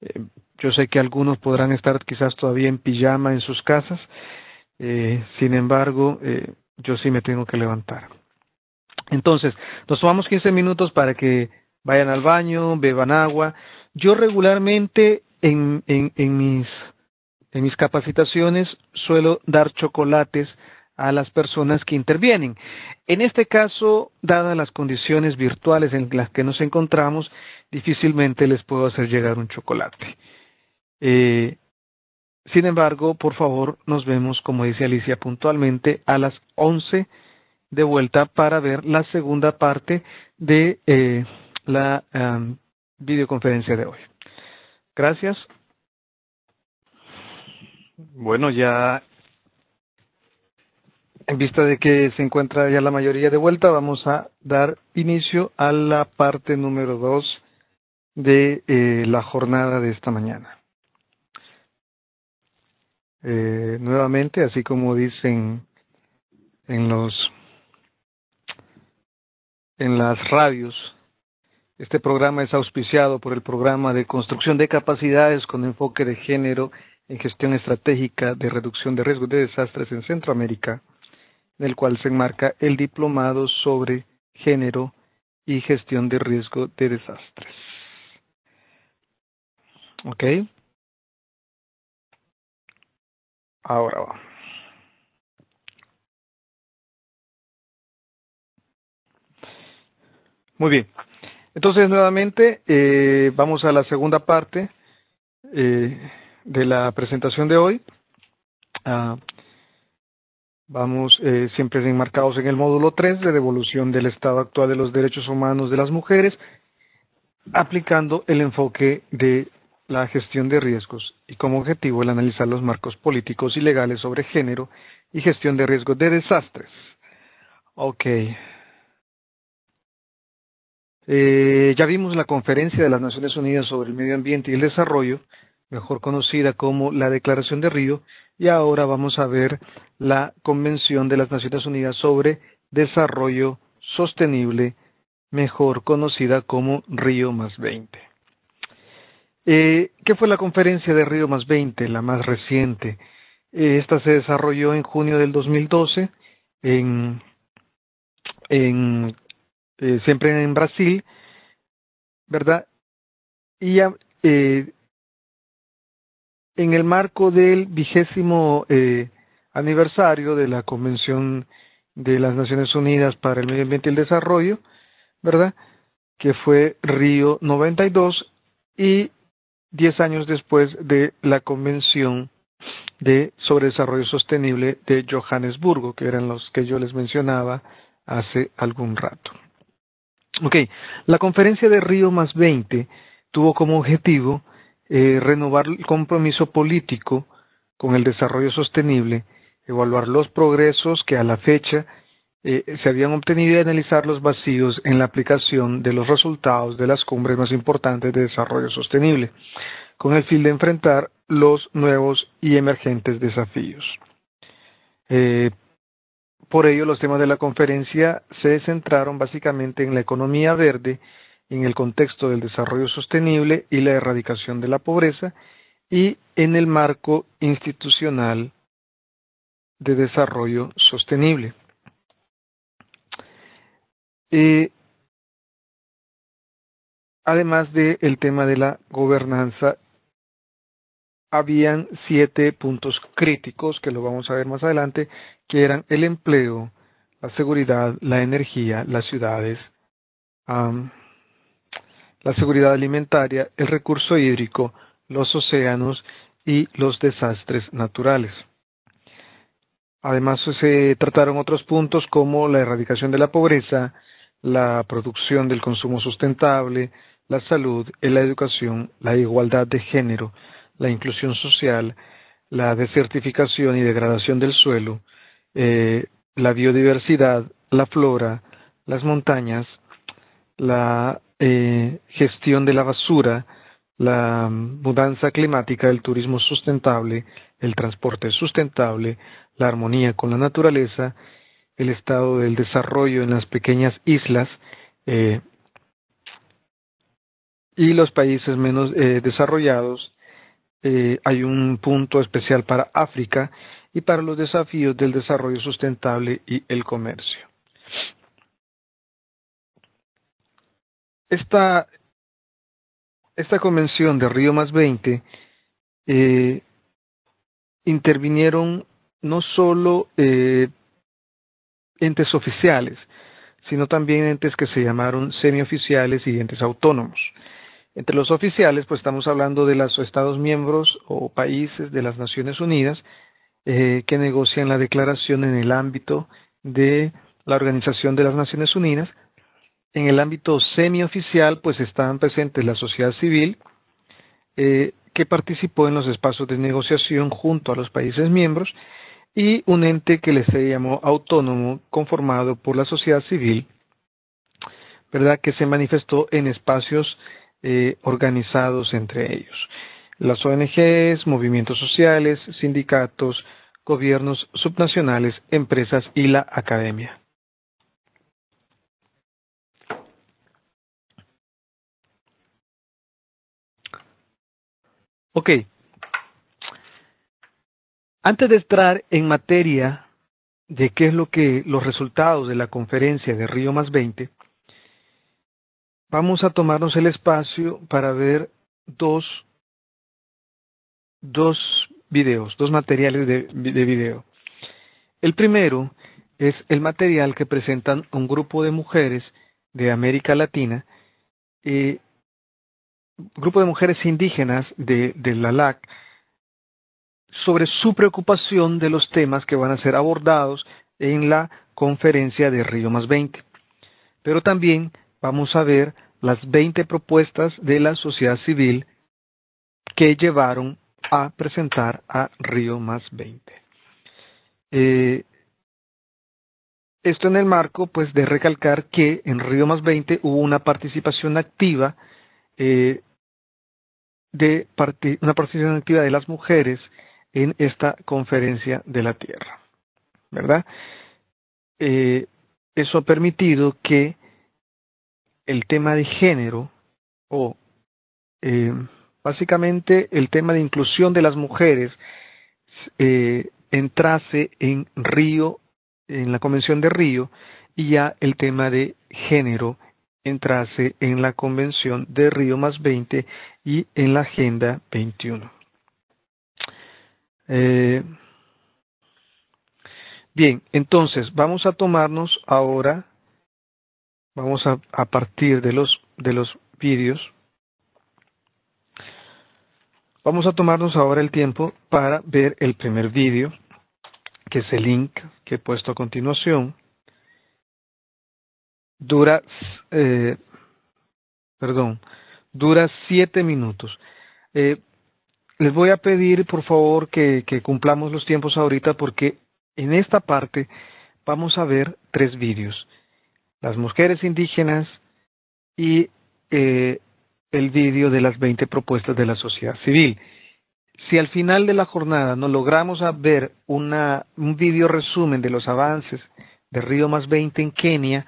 Eh, yo sé que algunos podrán estar quizás todavía en pijama en sus casas, eh, sin embargo, eh, yo sí me tengo que levantar. Entonces, nos tomamos 15 minutos para que vayan al baño, beban agua. Yo regularmente en, mis capacitaciones suelo dar chocolates a las personas que intervienen. En este caso, dadas las condiciones virtuales en las que nos encontramos, difícilmente les puedo hacer llegar un chocolate. Eh, sin embargo, por favor, nos vemos, como dice Alicia, puntualmente a las 11 de vuelta para ver la segunda parte de eh, la videoconferencia de hoy. Gracias. Bueno, ya en vista de que se encuentra ya la mayoría de vuelta, vamos a dar inicio a la parte número dos de eh, la jornada de esta mañana. Eh, nuevamente, así como dicen en los en las radios, este programa es auspiciado por el programa de construcción de capacidades con enfoque de género en gestión estratégica de reducción de riesgos de desastres en Centroamérica en el cual se enmarca el diplomado sobre género y gestión de riesgo de desastres. ¿Ok? Ahora va. Muy bien. Entonces, nuevamente, eh, vamos a la segunda parte eh, de la presentación de hoy. Ah, Vamos eh, siempre enmarcados en el módulo 3 de devolución del estado actual de los derechos humanos de las mujeres, aplicando el enfoque de la gestión de riesgos y como objetivo el analizar los marcos políticos y legales sobre género y gestión de riesgos de desastres. Ok. Eh, ya vimos la conferencia de las Naciones Unidas sobre el Medio Ambiente y el Desarrollo, mejor conocida como la Declaración de Río, y ahora vamos a ver la Convención de las Naciones Unidas sobre Desarrollo Sostenible, mejor conocida como Río más 20. Eh, ¿Qué fue la conferencia de Río más 20, la más reciente? Eh, esta se desarrolló en junio del 2012, en, eh, siempre en Brasil, ¿verdad? Y eh, en el marco del vigésimo eh, aniversario de la Convención de las Naciones Unidas para el Medio Ambiente y el Desarrollo, ¿verdad? Que fue Río 92 y diez años después de la Convención de sobre Desarrollo Sostenible de Johannesburgo, que eran los que yo les mencionaba hace algún rato. Ok, la conferencia de Río más 20 tuvo como objetivo eh, renovar el compromiso político con el desarrollo sostenible, evaluar los progresos que a la fecha eh, se habían obtenido y analizar los vacíos en la aplicación de los resultados de las cumbres más importantes de desarrollo sostenible, con el fin de enfrentar los nuevos y emergentes desafíos. Eh, por ello, los temas de la conferencia se centraron básicamente en la economía verde en el contexto del desarrollo sostenible y la erradicación de la pobreza y en el marco institucional de desarrollo sostenible. Eh, además del tema de la gobernanza habían siete puntos críticos que lo vamos a ver más adelante, que eran el empleo, la seguridad, la energía, las ciudades, la seguridad alimentaria, el recurso hídrico, los océanos y los desastres naturales. Además se trataron otros puntos como la erradicación de la pobreza, la producción del consumo sustentable, la salud, la educación, la igualdad de género, la inclusión social, la desertificación y degradación del suelo, eh, la biodiversidad, la flora, las montañas, la eh, gestión de la basura, la mudanza climática, el turismo sustentable, el transporte sustentable, la armonía con la naturaleza, el estado del desarrollo en las pequeñas islas eh, y los países menos eh, desarrollados. Eh, hay un punto especial para África y para los desafíos del desarrollo sustentable y el comercio. Esta, esta convención de Río más 20 intervinieron no solo eh, entes oficiales, sino también entes que se llamaron semioficiales y entes autónomos. Entre los oficiales, pues estamos hablando de los Estados miembros o países de las Naciones Unidas eh, que negocian la declaración en el ámbito de la Organización de las Naciones Unidas. En el ámbito semioficial, pues están presentes la sociedad civil, eh, que participó en los espacios de negociación junto a los países miembros, y un ente que se llamó autónomo conformado por la sociedad civil, ¿verdad? que se manifestó en espacios eh, organizados entre ellos. Las ONGs, movimientos sociales, sindicatos, gobiernos subnacionales, empresas y la academia. Ok, antes de entrar en materia de qué es lo que los resultados de la conferencia de Río más 20, vamos a tomarnos el espacio para ver dos, dos videos, dos materiales de, de video. El primero es el material que presentan un grupo de mujeres de América Latina, eh, grupo de mujeres indígenas de, de la LAC, sobre su preocupación de los temas que van a ser abordados en la conferencia de Río más 20. Pero también vamos a ver las 20 propuestas de la sociedad civil que llevaron a presentar a Río más 20. Eh, esto en el marco pues de recalcar que en Río más 20 hubo una participación activa eh, de una participación activa de las mujeres en esta conferencia de la Tierra, ¿verdad? Eh, eso ha permitido que el tema de género o eh, básicamente el tema de inclusión de las mujeres eh, entrase en Río, en la Convención de Río, y ya el tema de género entrase en la Convención de Río más 20 y en la Agenda 21. Eh, bien, entonces vamos a tomarnos ahora, vamos a, a partir de los, de los vídeos, vamos a tomarnos ahora el tiempo para ver el primer vídeo, que es el link que he puesto a continuación. Dura, eh, perdón, dura siete minutos. Eh, les voy a pedir por favor que, cumplamos los tiempos ahorita porque en esta parte vamos a ver tres vídeos. Las mujeres indígenas y eh, el vídeo de las 20 propuestas de la sociedad civil. Si al final de la jornada no logramos ver una, un vídeo resumen de los avances de Río Más 20 en Kenia,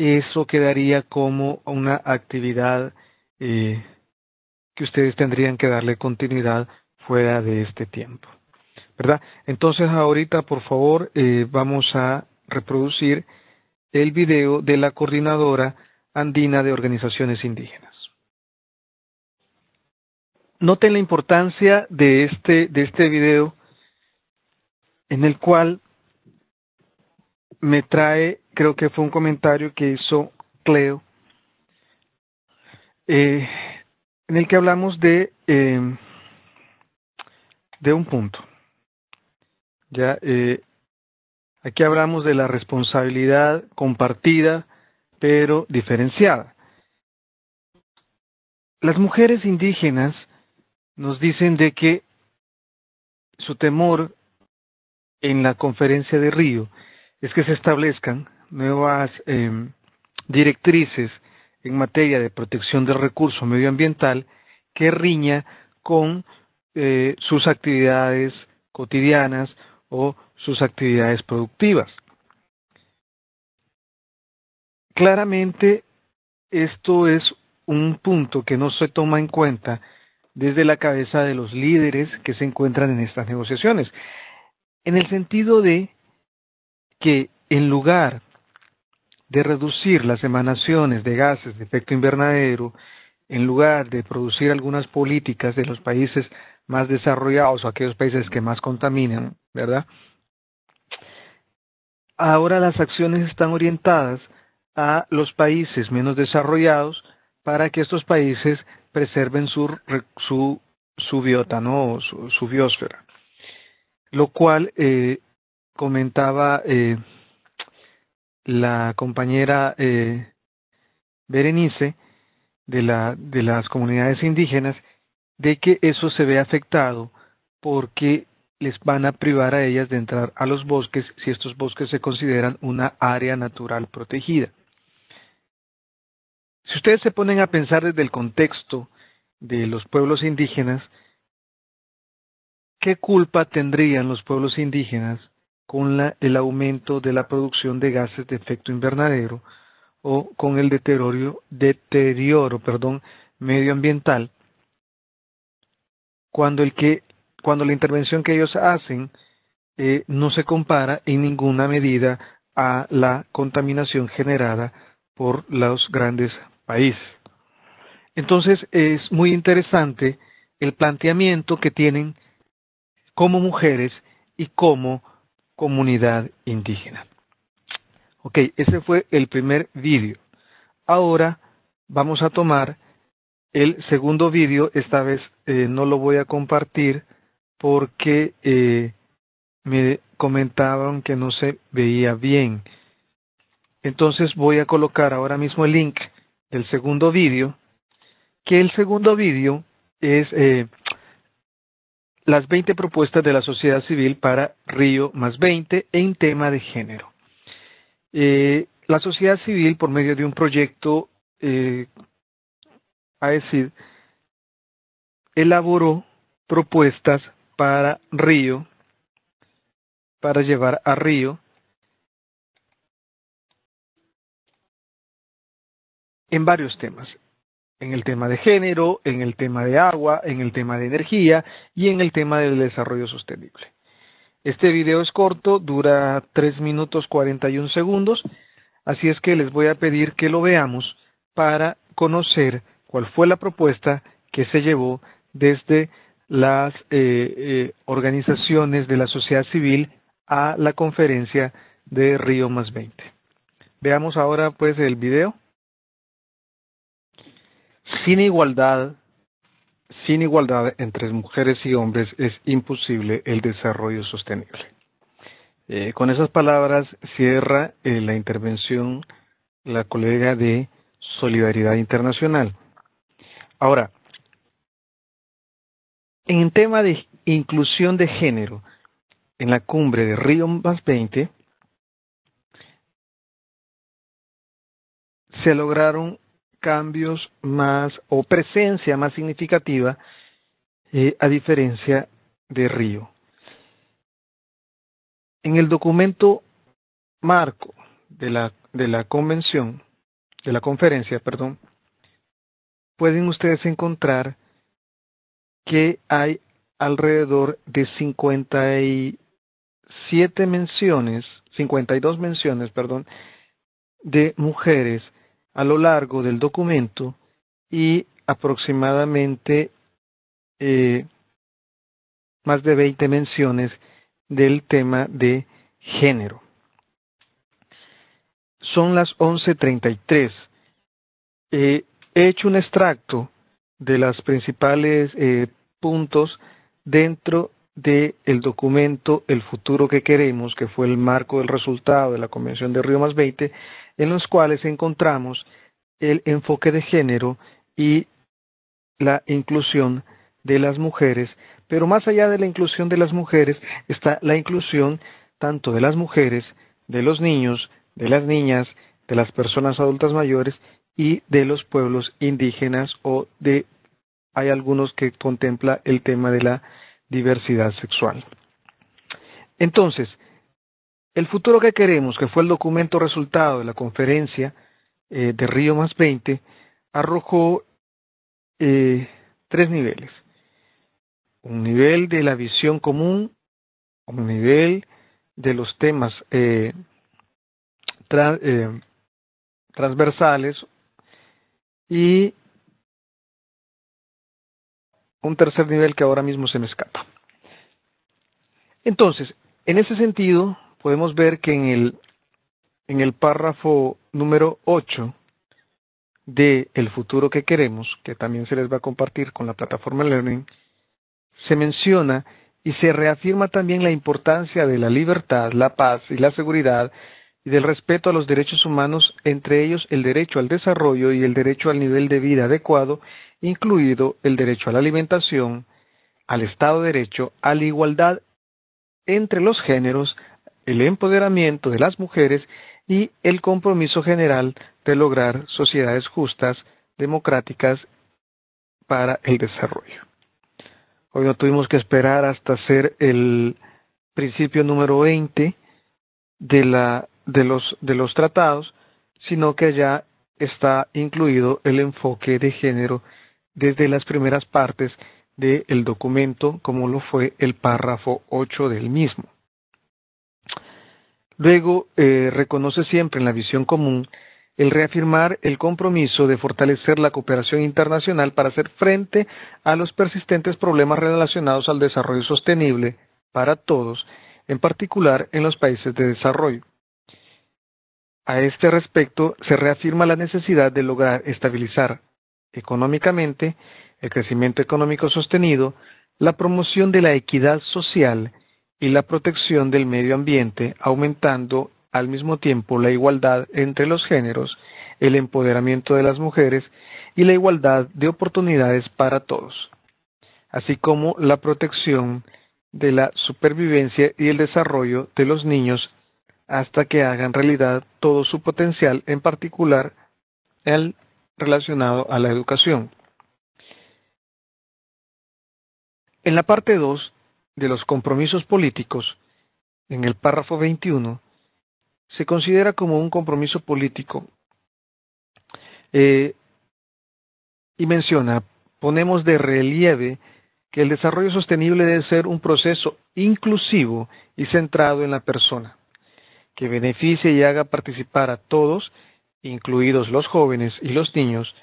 eso quedaría como una actividad eh, que ustedes tendrían que darle continuidad fuera de este tiempo. ¿Verdad? Entonces ahorita, por favor, eh, vamos a reproducir el video de la coordinadora andina de organizaciones indígenas. noten la importancia de este, de este video en el cual me trae, creo que fue un comentario que hizo Cleo, eh, en el que hablamos de, eh, de un punto. Ya, eh, aquí hablamos de la responsabilidad compartida, pero diferenciada. Las mujeres indígenas nos dicen de que su temor en la conferencia de Río es que se establezcan nuevas em, directrices en materia de protección del recurso medioambiental que riña con eh, sus actividades cotidianas o sus actividades productivas. Claramente, esto es un punto que no se toma en cuenta desde la cabeza de los líderes que se encuentran en estas negociaciones, en el sentido de que en lugar de reducir las emanaciones de gases de efecto invernadero, en lugar de producir algunas políticas de los países más desarrollados o aquellos países que más contaminan, ¿verdad? Ahora las acciones están orientadas a los países menos desarrollados para que estos países preserven su, su, su biota, ¿no? su, biosfera. Lo cual eh, comentaba eh, la compañera eh, Berenice de, la, de las comunidades indígenas de que eso se ve afectado porque les van a privar a ellas de entrar a los bosques si estos bosques se consideran una área natural protegida. Si ustedes se ponen a pensar desde el contexto de los pueblos indígenas, ¿qué culpa tendrían los pueblos indígenas con la, el aumento de la producción de gases de efecto invernadero o con el deterioro, perdón, medioambiental cuando, el que, cuando la intervención que ellos hacen eh, no se compara en ninguna medida a la contaminación generada por los grandes países. Entonces es muy interesante el planteamiento que tienen como mujeres y como comunidad indígena. Ok, ese fue el primer vídeo. Ahora vamos a tomar el segundo vídeo, esta vez eh, no lo voy a compartir porque eh, me comentaban que no se veía bien. Entonces voy a colocar ahora mismo el link del segundo vídeo, que el segundo vídeo es eh, las 20 propuestas de la sociedad civil para Río más 20 en tema de género. la sociedad civil, por medio de un proyecto a decir, elaboró propuestas para Río, para llevar a Río en varios temas, en el tema de género, en el tema de agua, en el tema de energía y en el tema del desarrollo sostenible. Este video es corto, dura 3 minutos 41 segundos, así es que les voy a pedir que lo veamos para conocer cuál fue la propuesta que se llevó desde las eh, eh, organizaciones de la sociedad civil a la conferencia de Río más 20. Veamos ahora pues el video. Sin igualdad, sin igualdad entre mujeres y hombres es imposible el desarrollo sostenible. Eh, con esas palabras cierra la intervención la colega de Solidaridad Internacional. Ahora, en tema de inclusión de género, en la cumbre de Río más 20, se lograron cambios más o presencia más significativa eh, a diferencia de Río. En el documento marco de la, de la convención, de la conferencia, perdón, pueden ustedes encontrar que hay alrededor de 57 menciones, 52 menciones, perdón, de mujeres a lo largo del documento y aproximadamente eh, más de 20 menciones del tema de género. Son las 11.33. Eh, he hecho un extracto de los principales eh, puntos dentro del el documento El futuro que queremos, que fue el marco del resultado de la Convención de Río más 20, en los cuales encontramos el enfoque de género y la inclusión de las mujeres, pero más allá de la inclusión de las mujeres está la inclusión tanto de las mujeres, de los niños, de las niñas, de las personas adultas mayores y de los pueblos indígenas o de hay algunos que contempla el tema de la diversidad sexual. Entonces, el futuro que queremos, que fue el documento resultado de la conferencia eh, de Río más 20, arrojó eh, tres niveles. Un nivel de la visión común, un nivel de los temas eh, transversales y un tercer nivel que ahora mismo se me escapa. Entonces, en ese sentido, podemos ver que en el, en el párrafo número 8 de El futuro que queremos, que también se les va a compartir con la plataforma Learning, se menciona y se reafirma también la importancia de la libertad, la paz y la seguridad y del respeto a los derechos humanos, entre ellos el derecho al desarrollo y el derecho al nivel de vida adecuado, incluido el derecho a la alimentación, al Estado de Derecho, a la igualdad entre los géneros, el empoderamiento de las mujeres y el compromiso general de lograr sociedades justas, democráticas para el desarrollo. Hoy no tuvimos que esperar hasta hacer el principio número 20 de la de los, de los tratados, sino que ya está incluido el enfoque de género desde las primeras partes del documento, como lo fue el párrafo 8 del mismo. Luego, eh, reconoce siempre en la visión común el reafirmar el compromiso de fortalecer la cooperación internacional para hacer frente a los persistentes problemas relacionados al desarrollo sostenible para todos, en particular en los países de desarrollo. A este respecto, se reafirma la necesidad de lograr estabilizar económicamente el crecimiento económico sostenido, la promoción de la equidad social y la protección del medio ambiente, aumentando al mismo tiempo la igualdad entre los géneros, el empoderamiento de las mujeres y la igualdad de oportunidades para todos, así como la protección de la supervivencia y el desarrollo de los niños hasta que hagan realidad todo su potencial, en particular el relacionado a la educación. En la parte 2 de los compromisos políticos, en el párrafo 21, se considera como un compromiso político. Eh, y menciona, ponemos de relieve que el desarrollo sostenible debe ser un proceso inclusivo y centrado en la persona que beneficie y haga participar a todos, incluidos los jóvenes y los niños,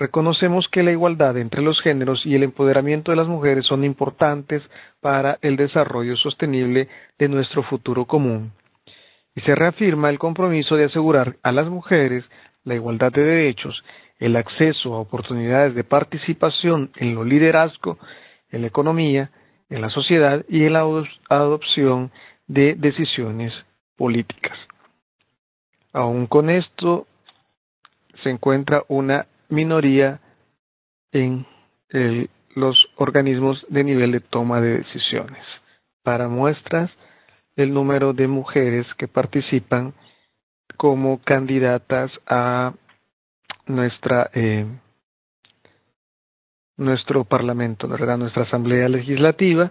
reconocemos que la igualdad entre los géneros y el empoderamiento de las mujeres son importantes para el desarrollo sostenible de nuestro futuro común. Y se reafirma el compromiso de asegurar a las mujeres la igualdad de derechos, el acceso a oportunidades de participación en lo liderazgo, en la economía, en la sociedad y en la adopción de decisiones políticas. Aún con esto, se encuentra una minoría en los organismos de nivel de toma de decisiones. Para muestras, el número de mujeres que participan como candidatas a nuestra eh, nuestro parlamento, ¿verdad? nuestra asamblea legislativa,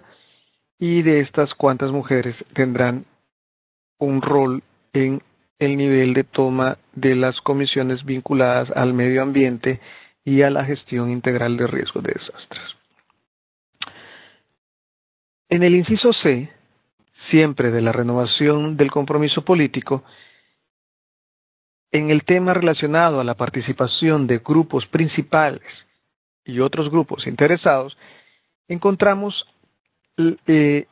y de estas cuántas mujeres tendrán un rol en el nivel de toma de las comisiones vinculadas al medio ambiente y a la gestión integral de riesgos de desastres. En el inciso C, siempre de la renovación del compromiso político, en el tema relacionado a la participación de grupos principales y otros grupos interesados, encontramos eh,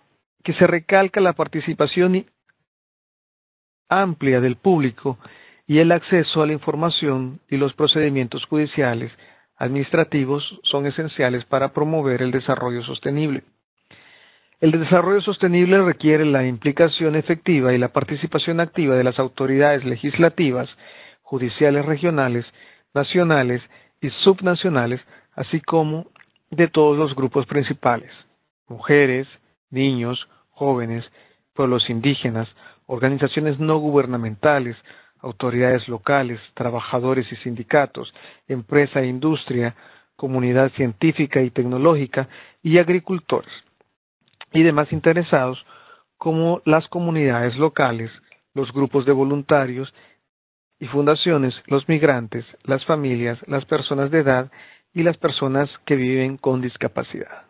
que se recalca la participación amplia del público y el acceso a la información y los procedimientos judiciales administrativos son esenciales para promover el desarrollo sostenible. El desarrollo sostenible requiere la implicación efectiva y la participación activa de las autoridades legislativas, judiciales regionales, nacionales y subnacionales, así como de todos los grupos principales, mujeres, niños, jóvenes, pueblos indígenas, organizaciones no gubernamentales, autoridades locales, trabajadores y sindicatos, empresa e industria, comunidad científica y tecnológica y agricultores, y demás interesados como las comunidades locales, los grupos de voluntarios y fundaciones, los migrantes, las familias, las personas de edad y las personas que viven con discapacidad.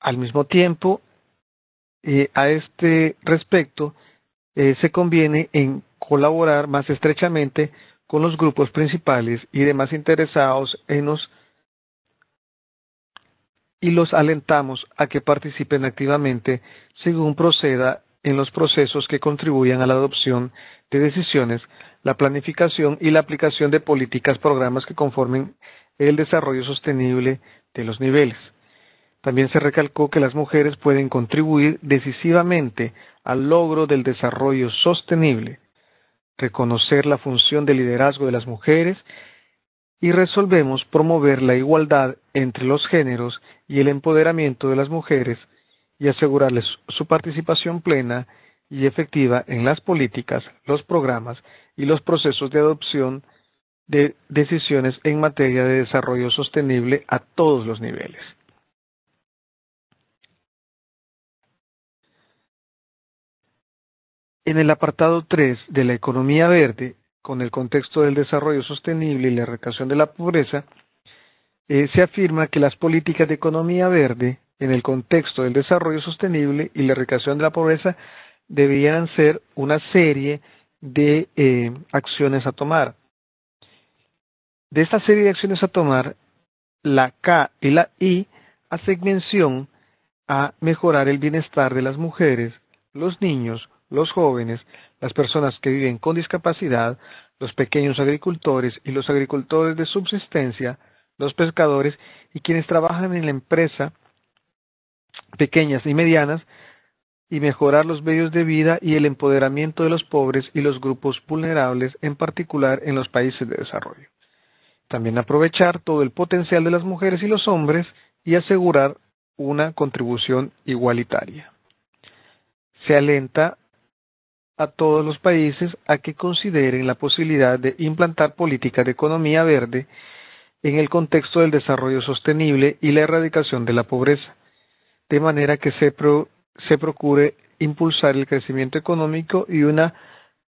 Al mismo tiempo, eh, a este respecto, eh, se conviene en colaborar más estrechamente con los grupos principales y demás interesados en los y los alentamos a que participen activamente según proceda en los procesos que contribuyan a la adopción de decisiones, la planificación y la aplicación de políticas, programas que conformen el desarrollo sostenible de los niveles. También se recalcó que las mujeres pueden contribuir decisivamente al logro del desarrollo sostenible, reconocer la función de liderazgo de las mujeres y resolvemos promover la igualdad entre los géneros y el empoderamiento de las mujeres y asegurarles su participación plena y efectiva en las políticas, los programas y los procesos de adopción de decisiones en materia de desarrollo sostenible a todos los niveles. En el apartado 3 de la economía verde, con el contexto del desarrollo sostenible y la erradicación de la pobreza, eh, se afirma que las políticas de economía verde, en el contexto del desarrollo sostenible y la erradicación de la pobreza, deberían ser una serie de eh, acciones a tomar. De esta serie de acciones a tomar, la K y la I hacen mención a mejorar el bienestar de las mujeres, los niños, los jóvenes, las personas que viven con discapacidad, los pequeños agricultores y los agricultores de subsistencia, los pescadores y quienes trabajan en la empresa pequeñas y medianas y mejorar los medios de vida y el empoderamiento de los pobres y los grupos vulnerables, en particular en los países de desarrollo. También aprovechar todo el potencial de las mujeres y los hombres y asegurar una contribución igualitaria. Se alenta a todos los países a que consideren la posibilidad de implantar políticas de economía verde en el contexto del desarrollo sostenible y la erradicación de la pobreza, de manera que se, se procure impulsar el crecimiento económico y una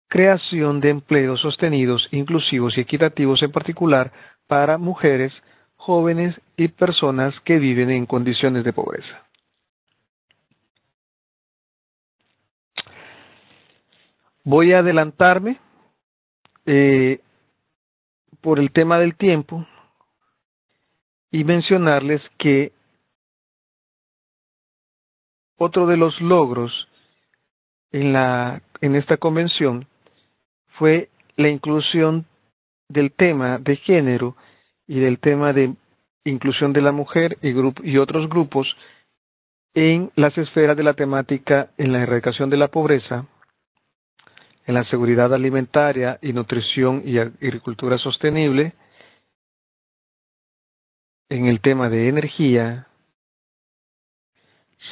creación de empleos sostenidos, inclusivos y equitativos en particular para mujeres, jóvenes y personas que viven en condiciones de pobreza. Voy a adelantarme eh, por el tema del tiempo y mencionarles que otro de los logros en, la, en esta convención fue la inclusión del tema de género y del tema de inclusión de la mujer y, y otros grupos en las esferas de la temática en la erradicación de la pobreza, en la seguridad alimentaria y nutrición y agricultura sostenible, en el tema de energía,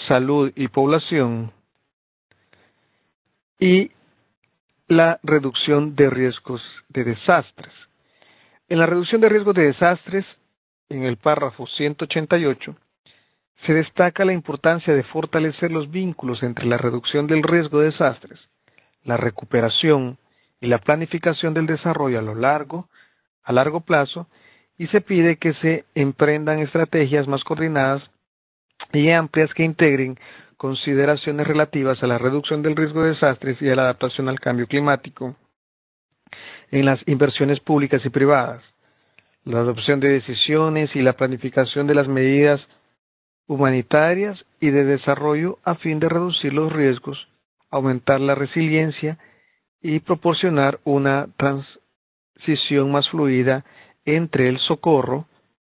salud y población, y la reducción de riesgos de desastres. En la reducción de riesgos de desastres, en el párrafo 188, se destaca la importancia de fortalecer los vínculos entre la reducción del riesgo de desastres la recuperación y la planificación del desarrollo a lo largo, a largo plazo, y se pide que se emprendan estrategias más coordinadas y amplias que integren consideraciones relativas a la reducción del riesgo de desastres y a la adaptación al cambio climático en las inversiones públicas y privadas, la adopción de decisiones y la planificación de las medidas humanitarias y de desarrollo a fin de reducir los riesgos, aumentar la resiliencia y proporcionar una transición más fluida entre el socorro,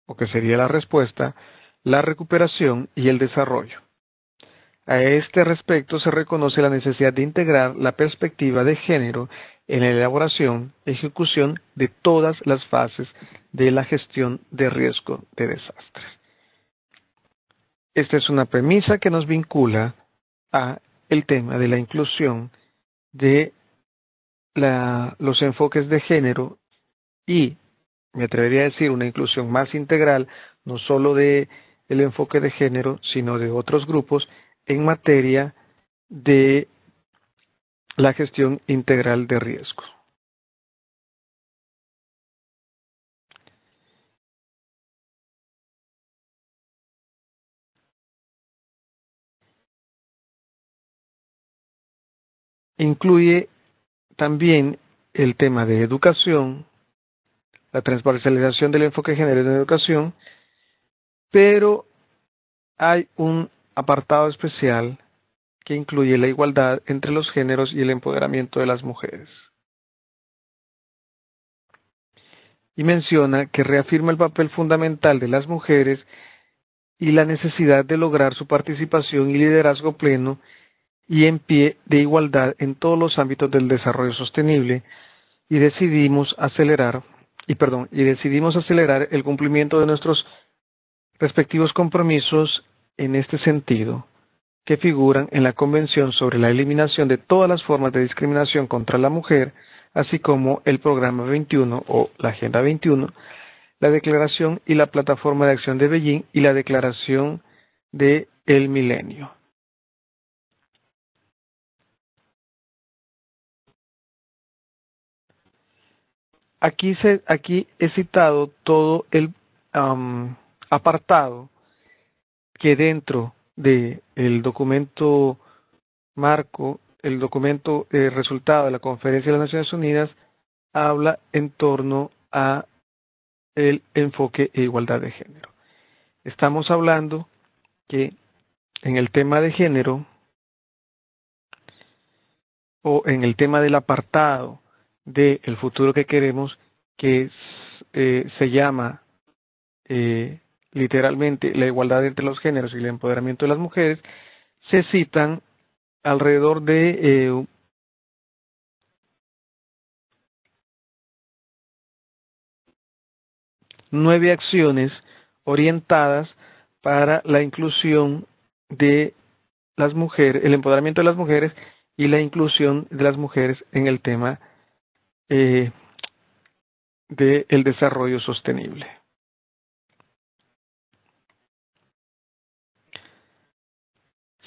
o que sería la respuesta, la recuperación y el desarrollo. A este respecto se reconoce la necesidad de integrar la perspectiva de género en la elaboración y ejecución de todas las fases de la gestión de riesgo de desastres. Esta es una premisa que nos vincula a el tema de la inclusión de los enfoques de género y me atrevería a decir una inclusión más integral, no solo de el enfoque de género, sino de otros grupos en materia de la gestión integral de riesgos. Incluye también el tema de educación, la transversalización del enfoque género en educación, pero hay un apartado especial que incluye la igualdad entre los géneros y el empoderamiento de las mujeres. Y menciona que reafirma el papel fundamental de las mujeres y la necesidad de lograr su participación y liderazgo pleno y en pie de igualdad en todos los ámbitos del desarrollo sostenible y decidimos acelerar y perdón, y decidimos acelerar el cumplimiento de nuestros respectivos compromisos en este sentido que figuran en la Convención sobre la Eliminación de todas las formas de discriminación contra la mujer, así como el Programa 21 o la Agenda 21, la Declaración y la Plataforma de Acción de Beijing y la Declaración de el Milenio. Aquí, se, aquí he citado todo el apartado que dentro del el documento marco, el documento eh, resultado de la Conferencia de las Naciones Unidas habla en torno a el enfoque e igualdad de género. Estamos hablando que en el tema de género o en el tema del apartado del el futuro que queremos, que eh, se llama eh, literalmente la igualdad entre los géneros y el empoderamiento de las mujeres, se citan alrededor de eh, nueve acciones orientadas para la inclusión de las mujeres, el empoderamiento de las mujeres y la inclusión de las mujeres en el tema eh, del desarrollo sostenible.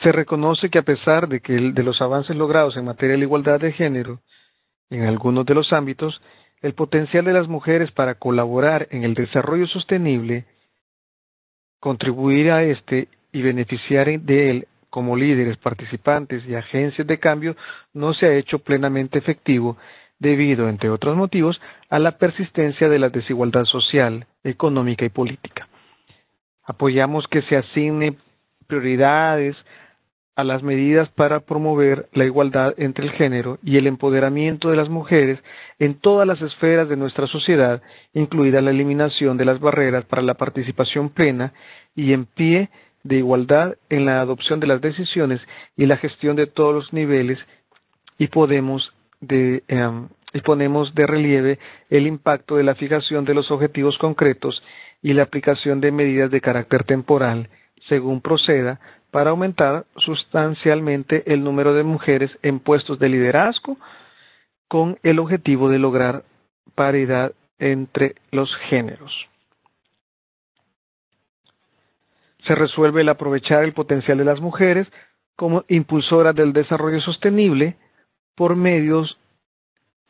Se reconoce que a pesar de que de los avances logrados en materia de igualdad de género en algunos de los ámbitos, el potencial de las mujeres para colaborar en el desarrollo sostenible, contribuir a este y beneficiar de él como líderes, participantes y agencias de cambio no se ha hecho plenamente efectivo debido, entre otros motivos, a la persistencia de la desigualdad social, económica y política. Apoyamos que se asigne prioridades a las medidas para promover la igualdad entre el género y el empoderamiento de las mujeres en todas las esferas de nuestra sociedad, incluida la eliminación de las barreras para la participación plena y en pie de igualdad en la adopción de las decisiones y la gestión de todos los niveles y podemos de, em, y ponemos de relieve el impacto de la fijación de los objetivos concretos y la aplicación de medidas de carácter temporal según proceda para aumentar sustancialmente el número de mujeres en puestos de liderazgo con el objetivo de lograr paridad entre los géneros. Se resuelve el aprovechar el potencial de las mujeres como impulsoras del desarrollo sostenible por medios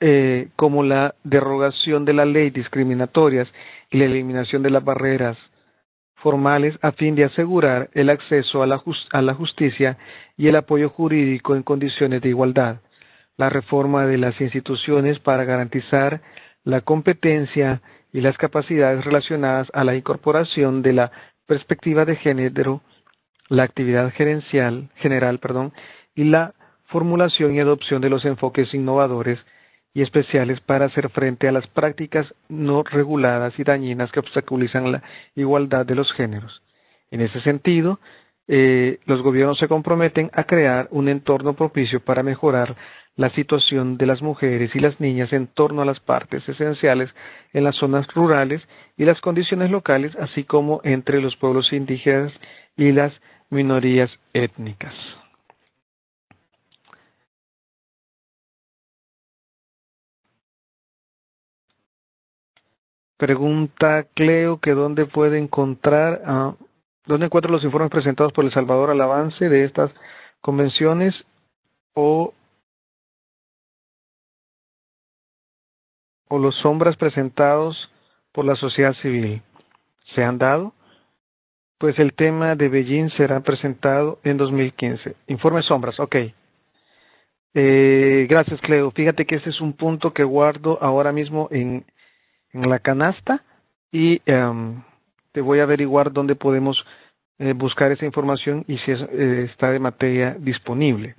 eh, como la derogación de la ley discriminatorias y la eliminación de las barreras formales a fin de asegurar el acceso a la, a la justicia y el apoyo jurídico en condiciones de igualdad, la reforma de las instituciones para garantizar la competencia y las capacidades relacionadas a la incorporación de la perspectiva de género, la actividad gerencial, general perdón, y la formulación y adopción de los enfoques innovadores y especiales para hacer frente a las prácticas no reguladas y dañinas que obstaculizan la igualdad de los géneros. En ese sentido, eh, los gobiernos se comprometen a crear un entorno propicio para mejorar la situación de las mujeres y las niñas en torno a las partes esenciales en las zonas rurales y las condiciones locales, así como entre los pueblos indígenas y las minorías étnicas. Pregunta Cleo que dónde puede encontrar, uh, dónde encuentra los informes presentados por El Salvador al avance de estas convenciones o o los sombras presentados por la sociedad civil se han dado? Pues el tema de Beijing será presentado en 2015. Informe sombras, ok. Eh, gracias, Cleo. Fíjate que ese es un punto que guardo ahora mismo en, en la canasta y um, te voy a averiguar dónde podemos eh, buscar esa información y si es, eh, está de materia disponible.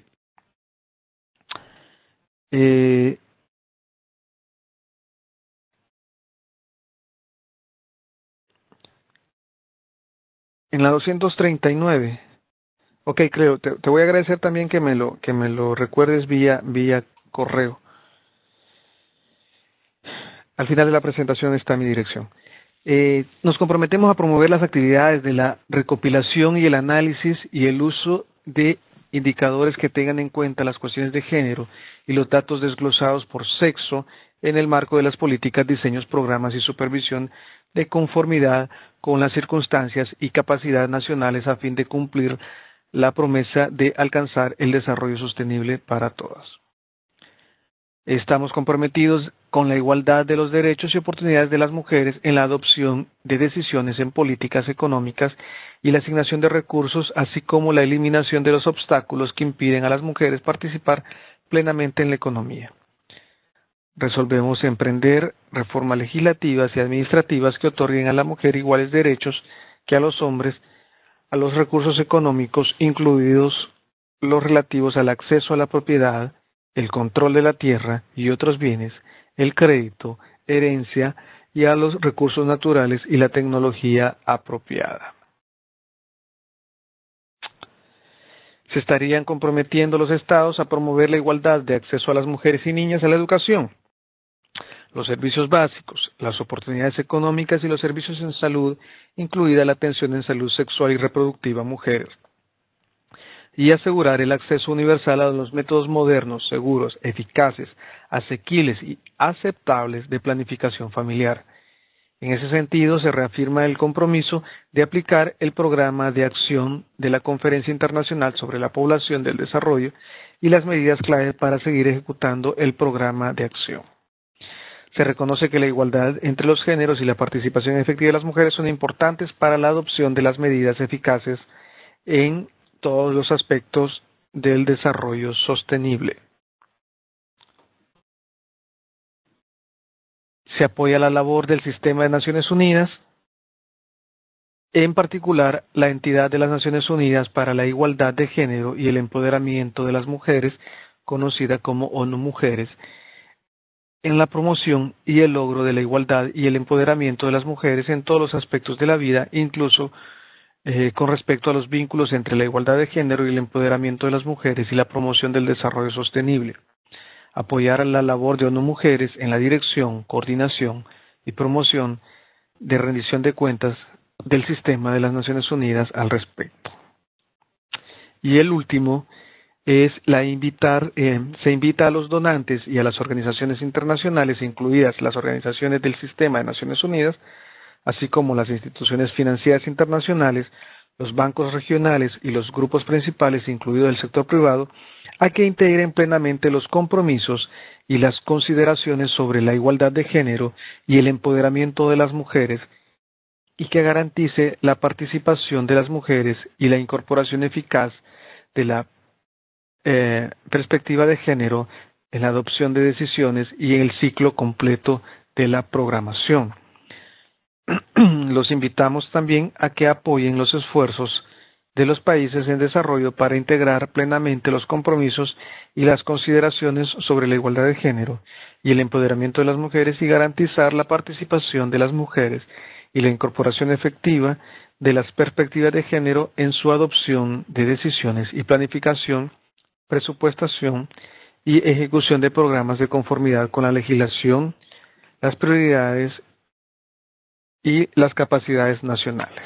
Eh, en la 239. Ok, creo. Te, te, voy a agradecer también que me lo que me lo recuerdes vía vía correo. Al final de la presentación está mi dirección. Eh, nos comprometemos a promover las actividades de la recopilación y el análisis y el uso de indicadores que tengan en cuenta las cuestiones de género y los datos desglosados por sexo en el marco de las políticas, diseños, programas y supervisión de conformidad con las circunstancias y capacidades nacionales a fin de cumplir la promesa de alcanzar el desarrollo sostenible para todas. Estamos comprometidos con la igualdad de los derechos y oportunidades de las mujeres en la adopción de decisiones en políticas económicas y la asignación de recursos, así como la eliminación de los obstáculos que impiden a las mujeres participar plenamente en la economía. Resolvemos emprender reformas legislativas y administrativas que otorguen a la mujer iguales derechos que a los hombres a los recursos económicos, incluidos los relativos al acceso a la propiedad, el control de la tierra y otros bienes, el crédito, herencia y a los recursos naturales y la tecnología apropiada. Se estarían comprometiendo los estados a promover la igualdad de acceso a las mujeres y niñas a la educación, los servicios básicos, las oportunidades económicas y los servicios en salud, incluida la atención en salud sexual y reproductiva a mujeres y asegurar el acceso universal a los métodos modernos, seguros, eficaces, asequibles y aceptables de planificación familiar. En ese sentido, se reafirma el compromiso de aplicar el programa de acción de la Conferencia Internacional sobre la Población del Desarrollo y las medidas clave para seguir ejecutando el programa de acción. Se reconoce que la igualdad entre los géneros y la participación efectiva de las mujeres son importantes para la adopción de las medidas eficaces en todos los aspectos del desarrollo sostenible. Se apoya la labor del sistema de Naciones Unidas, en particular la entidad de las Naciones Unidas para la Igualdad de Género y el Empoderamiento de las Mujeres, conocida como ONU Mujeres, en la promoción y el logro de la igualdad y el empoderamiento de las mujeres en todos los aspectos de la vida, incluso eh, con respecto a los vínculos entre la igualdad de género y el empoderamiento de las mujeres y la promoción del desarrollo sostenible. Apoyar la labor de ONU Mujeres en la dirección, coordinación y promoción de rendición de cuentas del sistema de las Naciones Unidas al respecto. Y el último es la invitar, eh, se invita a los donantes y a las organizaciones internacionales, incluidas las organizaciones del sistema de Naciones Unidas, así como las instituciones financieras internacionales, los bancos regionales y los grupos principales, incluido el sector privado, a que integren plenamente los compromisos y las consideraciones sobre la igualdad de género y el empoderamiento de las mujeres y que garantice la participación de las mujeres y la incorporación eficaz de la eh, perspectiva de género en la adopción de decisiones y en el ciclo completo de la programación. los invitamos también a que apoyen los esfuerzos de los países en desarrollo para integrar plenamente los compromisos y las consideraciones sobre la igualdad de género y el empoderamiento de las mujeres y garantizar la participación de las mujeres y la incorporación efectiva de las perspectivas de género en su adopción de decisiones y planificación, presupuestación y ejecución de programas de conformidad con la legislación, las prioridades y las capacidades nacionales.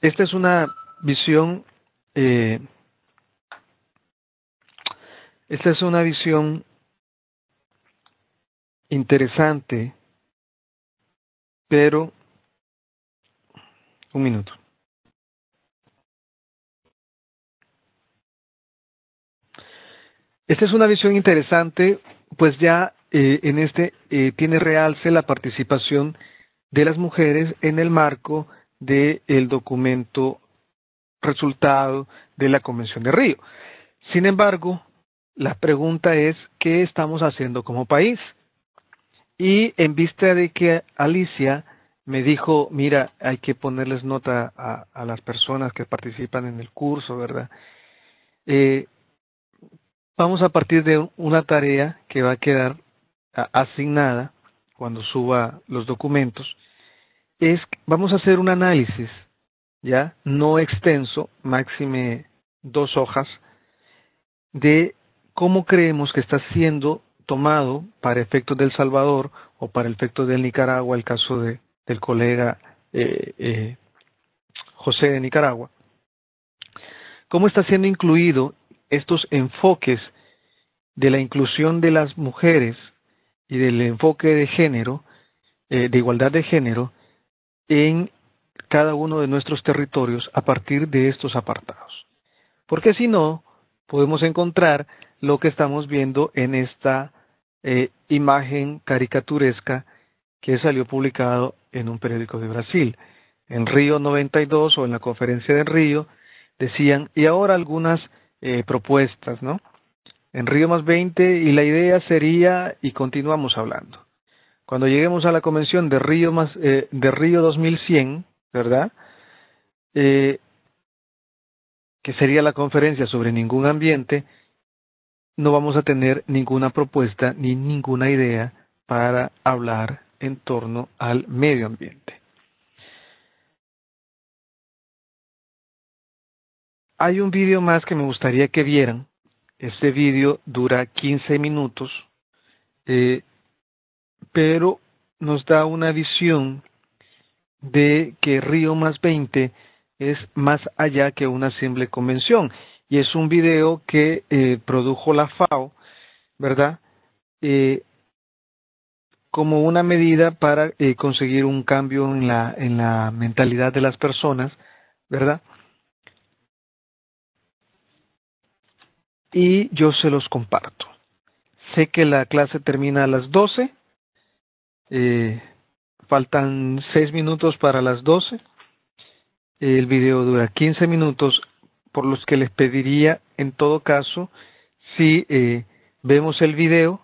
Esta es una visión, eh, esta es una visión interesante, pero un minuto. Esta es una visión interesante, pues ya eh, en este eh, tiene realce la participación de las mujeres en el marco del documento resultado de la Convención de Río. Sin embargo, la pregunta es, ¿qué estamos haciendo como país? Y en vista de que Alicia me dijo, mira, hay que ponerles nota a, a las personas que participan en el curso, ¿verdad? Eh, vamos a partir de una tarea que va a quedar asignada cuando suba los documentos, es vamos a hacer un análisis, ya no extenso, máxime dos hojas, de cómo creemos que está siendo tomado para efectos del Salvador o para efectos del Nicaragua, el caso de, del colega eh, eh, José de Nicaragua, cómo está siendo incluido estos enfoques de la inclusión de las mujeres y del enfoque de género, eh, de igualdad de género, en cada uno de nuestros territorios a partir de estos apartados. Porque si no, podemos encontrar lo que estamos viendo en esta eh, imagen caricaturesca que salió publicado en un periódico de Brasil. En Río 92 o en la conferencia de Río decían, y ahora algunas eh, propuestas, ¿no? En Río más 20 y la idea sería, y continuamos hablando, cuando lleguemos a la convención de Río, más, eh, de Río 2100, ¿verdad? Eh, que sería la conferencia sobre ningún ambiente, no vamos a tener ninguna propuesta ni ninguna idea para hablar en torno al medio ambiente. Hay un vídeo más que me gustaría que vieran. Este vídeo dura 15 minutos, eh, pero nos da una visión de que Río más 20 es más allá que una simple convención. Y es un video que eh, produjo la FAO, ¿verdad? Eh, como una medida para eh, conseguir un cambio en la, en la mentalidad de las personas, ¿verdad? Y yo se los comparto. Sé que la clase termina a las 12, eh, faltan 6 minutos para las 12, el video dura 15 minutos, por los que les pediría en todo caso, si eh, vemos el video,